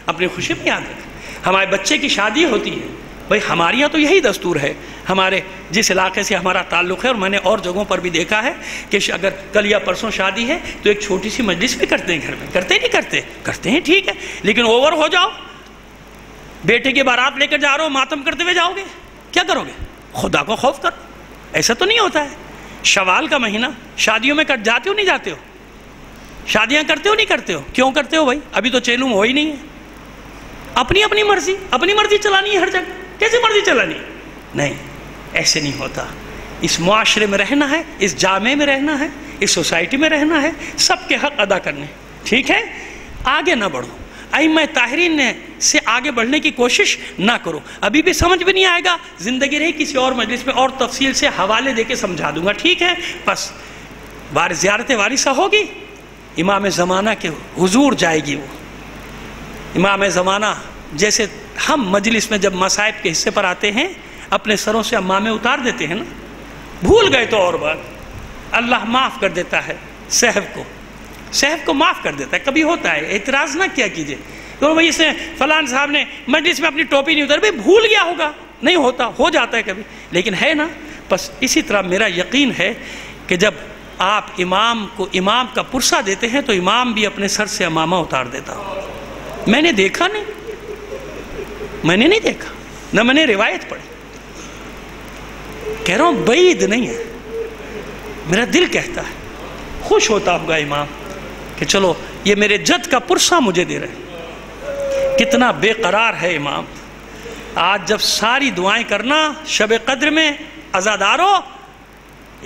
اپنی خوشی میں یاد رکھا ہمارے بچے کی شادی ہوتی ہے۔ بھائی، ہمارے یہاں تو یہی دستور ہے۔ ہمارے جس علاقے سے ہمارا تعلق ہے، اور میں نے اور جگہوں پر بھی دیکھا ہے کہ اگر کل یا پرسوں شادی ہے تو ایک چھوٹی سی مجلس بھی کرتے ہیں گھر میں۔ کرتے نہیں کرتے؟ کرتے ہیں، ٹھیک ہے۔ لیکن اوور ہو جاؤ۔ بیٹے کی بارات لے کر جا رہا ہو، ماتم کرتے ہوئے جاؤ گے۔ کیا کرو گے؟ خدا کو خوف کرو۔ ایسا تو نہیں ہوتا ہے؟ شوال کا مہینہ، شادیوں میں کٹ جاتے ہو نہیں جاتے ہو؟ شادیاں کرتے ہو نہیں کرتے ہو؟ کیوں کرتے ہو بھائی؟ ابھی تو چیلوم ہو ہی نہیں ہے۔ اپنی اپنی مرضی اپنی مرضی چلانی ہے ہر جگہ۔ کیسے مرضی چلانی؟ نہیں، ایسے نہیں ہوتا۔ اس معاشرے میں رہنا ہے، اس جامع میں رہنا ہے، اس سوسائٹی میں رہنا ہے، سب کے حق ادا کرنے۔ ٹھیک ہے؟ آگے نہ بڑھو۔ ائمہ تاہرین نے سے آگے بڑھنے کی کوشش نہ کرو۔ ابھی بھی سمجھ بھی نہیں آئے گا۔ زندگی رہی کسی اور مجلس میں اور تفصیل سے حوالے دے کے سمجھا دوں گا۔ ٹھیک ہے؟ بس۔ بار زیارت وارثہ ہوگی۔ امام زمانہ کے حضور جائے گی وہ۔ امام زمانہ جیسے ہم مجلس میں جب مصائب کے حصے پر آتے ہیں، اپنے سروں سے امامے اتار دیتے ہیں نا۔ بھول گئے تو اور بات۔ اللہ معاف کر دیتا ہے صحب کو۔ صحب کو معاف کر دیتا ہے، کبھی ہوتا ہے، اعتراض نہ کیا کیجیے۔ تو بھائی اس نے فلان صاحب نے مجلس میں اپنی ٹوپی نہیں اتر بھائی بھول گیا ہوگا، نہیں ہوتا، ہو جاتا ہے کبھی۔ لیکن ہے نا، بس اسی طرح میرا یقین ہے کہ جب آپ امام کو امام کا پرسہ دیتے ہیں تو امام بھی اپنے سر سے امامہ اتار دیتا۔ میں نے دیکھا نہیں۔ میں نے نہیں دیکھا، نہ میں نے روایت پڑھی۔ کہہ رہا ہوں بعید نہیں ہے۔ میرا دل کہتا ہے، خوش ہوتا ہوگا امام۔ کہ چلو یہ میرے جد کا پرسہ مجھے دے رہے کتنا بے قرار ہے امام۔ آج جب ساری دعائیں کرنا شب قدر میں ازادارو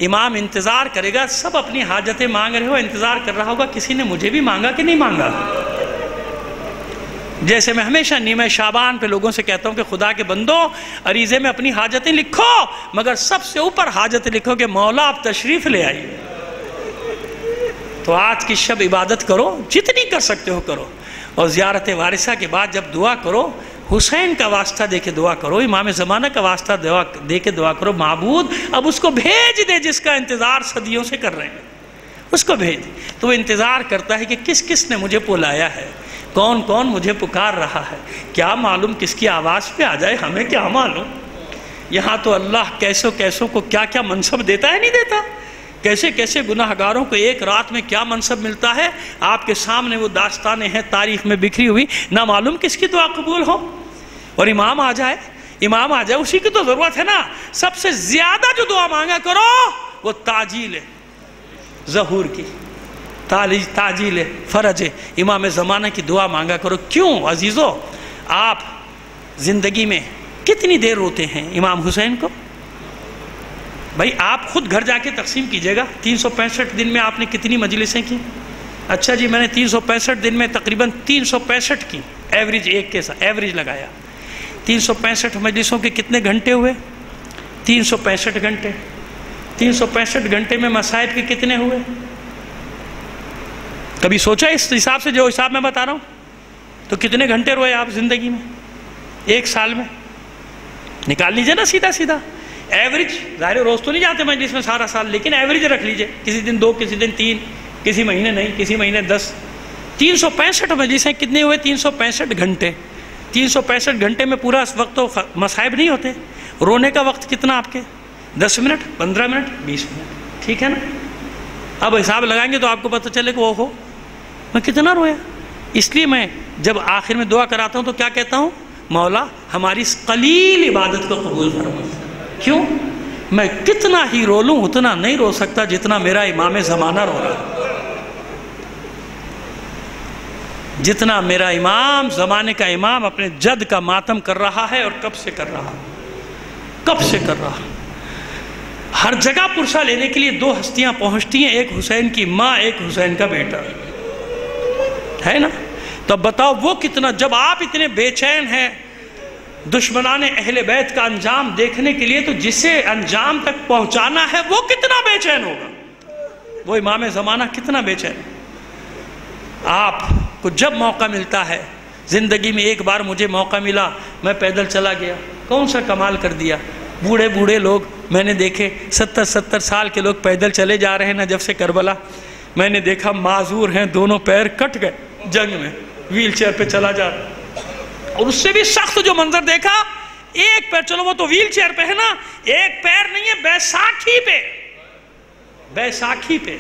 امام انتظار کرے گا، سب اپنی حاجتیں مانگ رہے ہو، انتظار کر رہا ہوگا، کسی نے مجھے بھی مانگا کہ نہیں مانگا؟ جیسے میں ہمیشہ نیمہ شابان پہ لوگوں سے کہتا ہوں کہ خدا کے بندو، عریضے میں اپنی حاجتیں لکھو، مگر سب سے اوپر حاجتیں لکھو کہ مولا آپ تشریف لے آئیے۔ تو آج کی شب عبادت کرو، جتنی کر سکتے ہو کرو۔ اور زیارت وارثہ کے بعد جب دعا کرو، حسین کا واسطہ دے کے دعا کرو، امام زمانہ کا واسطہ دے کے دعا کرو، معبود اب اس کو بھیج دے جس کا انتظار صدیوں سے کر رہے ہیں۔ اس کو بھیج۔ تو وہ انتظار کرتا ہے کہ کس کس نے مجھے بلایا ہے؟ کون کون مجھے پکار رہا ہے؟ کیا معلوم کس کی آواز پہ آ جائے؟ ہمیں کیا معلوم؟ یہاں تو اللہ کیسوں کیسوں کو کیا کیا منصب دیتا ہے؟ نہیں دیتا۔ کیسے کیسے گناہ گاروں کو ایک رات میں کیا منصب ملتا ہے؟ آپ کے سامنے وہ داستانیں ہیں، تاریخ میں بکھری ہوئی، نہ معلوم کس کی دعا قبول ہو۔ اور امام آ جائے، امام آ جائے، اسی کی تو ضرورت ہے نا۔ سب سے زیادہ جو دعا مانگا کرو، وہ تاجیل ہے، ظہور کی۔ تاجیل فرج امام زمانہ کی دعا مانگا کرو۔ کیوں عزیزو؟ آپ زندگی میں کتنی دیر روتے ہیں امام حسین کو؟ بھائی آپ خود گھر جا کے تقسیم کیجیے گا۔ تین سو پینسٹھ دن میں آپ نے کتنی مجلسیں کی؟ اچھا جی میں نے تین سو پینسٹھ دن میں تقریباً تین سو پینسٹھ کی۔ ایوریج ایک کے ساتھ ایوریج لگایا۔ تین سو پینسٹھ مجلسوں کے کتنے گھنٹے ہوئے؟ تین سو پینسٹھ گھنٹے۔ تین سو پینسٹھ گھنٹے میں مسائب کے کتنے ہوئے؟ کبھی سوچا اس حساب سے جو حساب میں بتا رہا ہوں؟ تو کتنے گھنٹے روئے آپ زندگی میں؟ ایک سال میں؟ نکال لیجیے نا سیدھا سیدھا۔ ایوریج ظاہر روز تو نہیں جاتے مجلس میں سارا سال، لیکن ایوریج رکھ لیجیے۔ کسی دن دو، کسی دن تین، کسی مہینے نہیں، کسی مہینے دس۔ تین سو پینسٹھ مجلسیں کتنے ہوئے؟ تین سو پینسٹھ گھنٹے۔ تین سو پینسٹھ گھنٹے میں پورا وقت تو مصائب نہیں ہوتے۔ رونے کا وقت کتنا آپ کے؟ دس منٹ، پندرہ منٹ، بیس منٹ۔ ٹھیک ہے نا؟ اب حساب لگائیں گے تو آپ کو پتہ چلے کہ وہ ہو میں کتنا رویا؟ اس لیے میں جب آخر میں دعا کراتا ہوں تو کیا کہتا ہوں؟ مولا ہماری اس قلیل عبادت کو قبول فرما۔ کیوں؟ میں کتنا ہی رو لوں، اتنا نہیں رو سکتا جتنا میرا امام زمانہ رو رہا جتنا میرا امام زمانے کا امام اپنے جد کا ماتم کر رہا ہے اور کب سے کر رہا کب سے کر رہا ہر جگہ پرسہ لینے کے لیے دو ہستیاں پہنچتی ہیں، ایک حسین کی ماں، ایک حسین کا بیٹا۔ ہے نا؟ تو بتاؤ وہ کتنا، جب آپ اتنے بے چین ہیں دشمنان اہل بیت کا انجام دیکھنے کے لیے تو جسے انجام تک پہنچانا ہے وہ کتنا بے چین ہوگا؟ وہ امام زمانہ کتنا بے چین؟ آپ کو جب موقع ملتا ہے، زندگی میں ایک بار مجھے موقع ملا، میں پیدل چلا گیا، کون سا کمال کر دیا؟ بوڑھے بوڑھے لوگ، میں نے دیکھے، ستر ستر سال کے لوگ پیدل چلے جا رہے ہیں نا جب سے کربلا۔ میں نے دیکھا معذور ہیں، دونوں پیر کٹ گئے جنگ میں، ویل چیئر پہ چلا جا رہا۔ اور اس سے بھی سخت جو منظر دیکھا، ایک پیر، چلو وہ تو ویل چیئر پہ ہے نا، ایک پیر نہیں ہے، بیساکھی پہ۔ بیساکھی پہ۔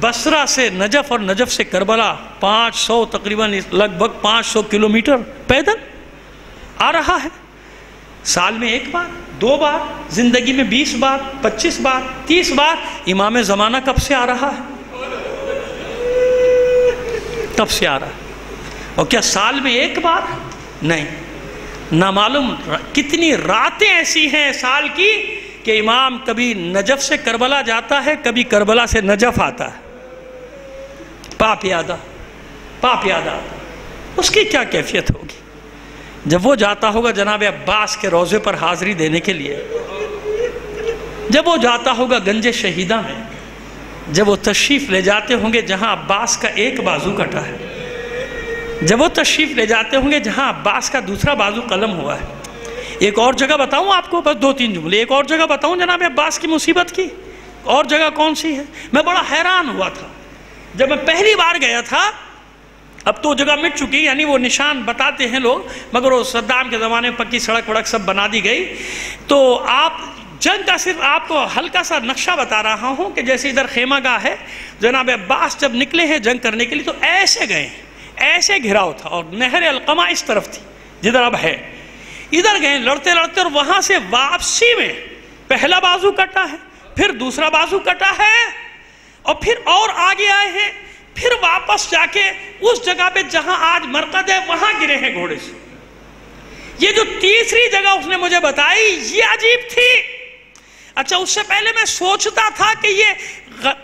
بسرا سے نجف اور نجف سے کربلا، پانچ سو تقریباً، لگ بھگ پانچ سو کلومیٹر پیدل۔ آ رہا ہے۔ سال میں ایک بار، دو بار، زندگی میں بیس بار، پچیس بار، تیس بار، امام زمانہ کب سے آ رہا ہے؟ کب سے آ رہا ہے۔ اور کیا سال میں ایک بار؟ نہیں۔ نامعلوم کتنی راتیں ایسی ہیں سال کی کہ امام کبھی نجف سے کربلا جاتا ہے، کبھی کربلا سے نجف آتا ہے۔ پاپ یادہ پاپ یادہ آتا اس کی کیا کیفیت ہوگی؟ جب وہ جاتا ہوگا جناب عباس کے روزے پر حاضری دینے کے لیے، جب وہ جاتا ہوگا گنج شہیدہ میں، جب وہ تشریف لے جاتے ہوں گے جہاں عباس کا ایک بازو کٹا ہے۔ جب وہ تشریف لے جاتے ہوں گے، جہاں عباس کا دوسرا بازو قلم ہوا ہے۔ ایک اور جگہ بتاؤں آپ کو، بس دو تین جملے۔ ایک اور جگہ بتاؤں جناب عباس کی مصیبت کی۔ اور جگہ کون سی ہے؟ میں بڑا حیران ہوا تھا۔ جب میں پہلی بار گیا تھا، اب تو جگہ مٹ چکی یعنی وہ نشان بتاتے ہیں لوگ، مگر وہ صدام کے زمانے میں پکی سڑک وڑک سب بنا دی گئی۔ تو آپ جنگ کا صرف، آپ کو ہلکا سا نقشہ بتا رہا ہوں کہ جیسے ادھر خیمہ گاہ ہے، جناب عباس جب نکلے ہیں جنگ کرنے کے لیے، تو ایسے گئے۔ ہیں ایسے گھراؤ تھا اور نہر القمہ اس طرف تھی، جدھر اب ہے۔ ادھر گئے، لڑتے لڑتے اور وہاں سے واپسی میں پہلا بازو کٹا ہے، پھر دوسرا بازو کٹا ہے اور پھر اور آگے آئے ہیں۔ پھر واپس جا کے اس جگہ پہ جہاں آج مرکز ہے، وہاں گرے ہیں گھوڑے سے۔ یہ جو تیسری جگہ اس نے مجھے بتائی، یہ عجیب تھی۔ اچھا اس سے پہلے میں سوچتا تھا کہ یہ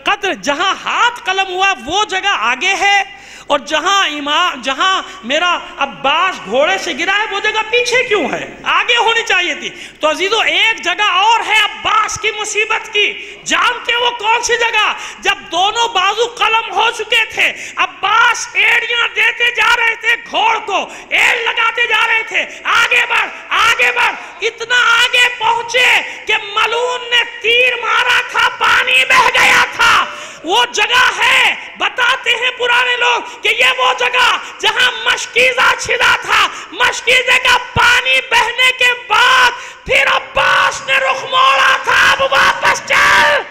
قدر جہاں ہاتھ قلم ہوا، وہ جگہ آگے ہے۔ اور جہاں امام جہاں میرا عباس گھوڑے سے گرا ہے، وہ جگہ پیچھے کیوں ہے؟ آگے ہونی چاہیے تھی۔ تو عزیزو، ایک جگہ اور ہے عباس کی مصیبت کی۔ جانتے وہ کون سی جگہ؟ جب دونوں بازو قلم ہو چکے تھے، عباس ایڑیاں دیتے جا رہے تھے گھوڑ کو، ایڑ لگاتے جا رہے تھے۔ آگے بڑھ آگے بڑھ۔ اتنا آگے پہنچے کہ ملون نے تیر مارا تھا، پانی بہ گیا تھا۔ وہ جگہ ہے، بتاتے ہیں پرانے لوگ کہ یہ وہ جگہ جہاں مشکیزہ چھلا تھا۔ مشکیزے کا پانی بہنے کے بعد پھر عباس نے رخ موڑا تھا۔ اب واپس چل۔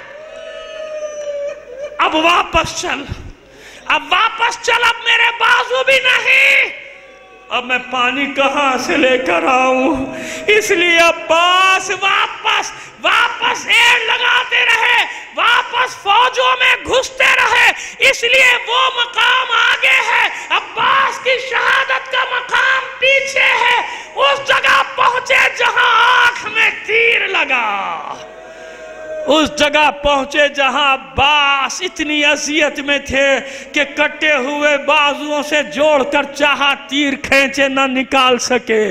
اب واپس چل۔ اب واپس چل، اب میرے بازو بھی نہیں۔ اب میں پانی کہاں سے لے کر آؤں؟ اس لیے عباس واپس واپس ایڑ لگاتے رہے، واپس فوجوں میں گھستے رہے۔ اس لیے وہ مقام آگے ہے۔ عباس کی شہادت کا مقام پیچھے ہے۔ اس جگہ پہنچے جہاں آنکھ میں تیر لگا۔ اس جگہ پہنچے جہاں باس اتنی عذیت میں تھے کہ کٹے ہوئے بازووں سے جوڑ کر چاہا تیر کھینچے نہ نکال سکے۔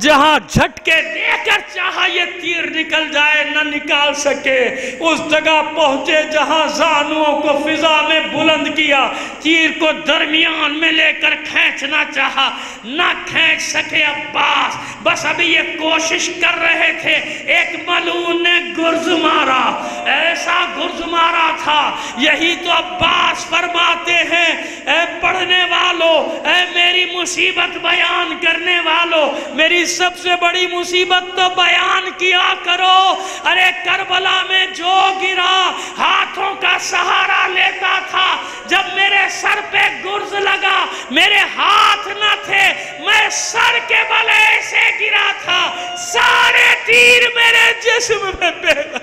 جہاں جھٹکے دے کر چاہا یہ تیر نکل جائے، نہ نکال سکے۔ اس جگہ پہنچے جہاں زانوں کو فضا میں بلند کیا۔ تیر کو درمیان میں لے کر کھینچنا چاہا، نہ کھینچ سکے عباس۔ بس ابھی یہ کوشش کر رہے تھے۔ ایک ملون نے گرز مارا۔ ایسا گرز مارا تھا۔ یہی تو عباس فرماتے ہیں۔ اے پڑھنے والوں اے میری مصیبت بیان کرنے والوں میری سب سے بڑی مصیبت تو بیان کیا کرو۔ ارے، کربلا میں جو گرا، ہاتھوں کا سہارا لیتا تھا۔ جب میرے سر پہ گرز لگا، میرے ہاتھ نہ تھے، میں سر کے بل ایسے گرا تھا۔ سارے تیر میرے جسم میں پہلا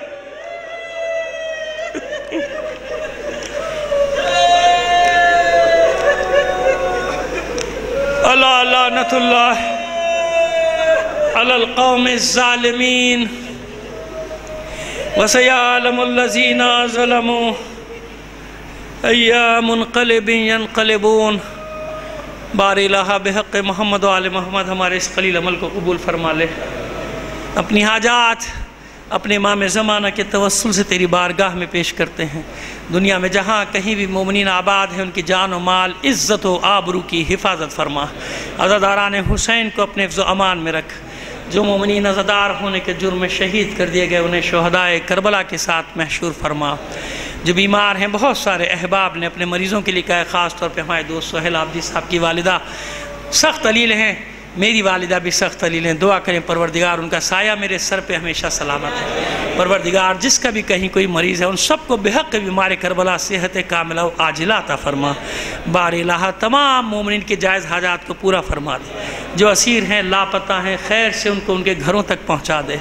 اللہ لعنت اللہ۔ على القوم الظالمين. وسيعلم الذين ظلموا أيام منقلب ينقلبون. بار الہ بحق محمد و آل محمد، ہمارے اس قلیل عمل کو قبول فرما لے. اپنی حاجات، اپنے امام زمانہ کے توسل سے تیری بارگاہ میں پیش کرتے ہیں. دنیا میں جہاں کہیں بھی مومنین آباد ہیں، ان کی جان و مال، عزت و آبرو کی حفاظت فرما. عزداران حسین کو اپنے حفظ و امان میں رکھ. جو مومنین نظدار ہونے کے جرم میں شہید کر دیے گئے، انہیں شہدائے کربلا کے ساتھ محشور فرما۔ جو بیمار ہیں، بہت سارے احباب نے اپنے مریضوں کے لیے کہا، خاص طور پہ ہمارے دوست سہیل عابدی صاحب کی والدہ۔ سخت علیل ہیں۔ میری والدہ بھی سخت علیل ہیں، دعا کریں پروردگار، ان کا سایہ میرے سر پہ ہمیشہ سلامت ہے۔ پروردگار، جس کا بھی کہیں کوئی مریض ہے، ان سب کو بحق بیمار کربلا صحت کاملہ و عاجلہ عطا فرما۔ بار الہ تمام مومنین کے جائز حاجات کو پورا فرما دے۔ جو اسیر ہیں، لاپتہ ہیں، خیر سے ان کو ان کے گھروں تک پہنچا دے۔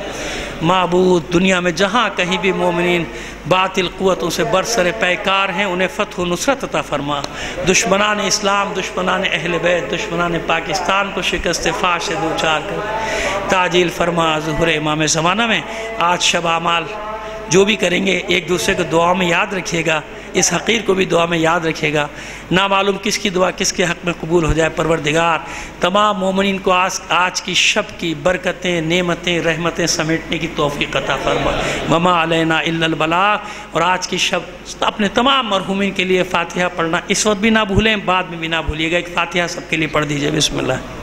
معبود، دنیا میں جہاں کہیں بھی مومنین باطل قوتوں سے برسر پیکار ہیں، انہیں فتح و نصرت عطا فرما۔ دشمنان اسلام، دشمنان اہل بیت، دشمنان پاکستان کو شکست فاش سے دوچار کر۔ تاجیل فرما ظہر امام زمانہ میں۔ آج شب عمال جو بھی کریں گے، ایک دوسرے کو دعا میں یاد رکھیے گا۔ اس حقیر کو بھی دعا میں یاد رکھے گا۔ نامعلوم کس کی دعا، کس کے حق میں قبول ہو جائے، پروردگار۔ تمام مومنین کو آج آج کی شب کی برکتیں، نعمتیں، رحمتیں سمیٹنے کی توفیق عطا فرما۔ وما علینا الا البلاغ۔ اور آج کی شب اپنے تمام مرحومین کے لیے فاتحہ پڑھنا، اس وقت بھی نہ بھولیں، بعد میں بھی نہ بھولیے گا۔ ایک فاتحہ سب کے لیے پڑھ دیجیے۔ بسم اللہ۔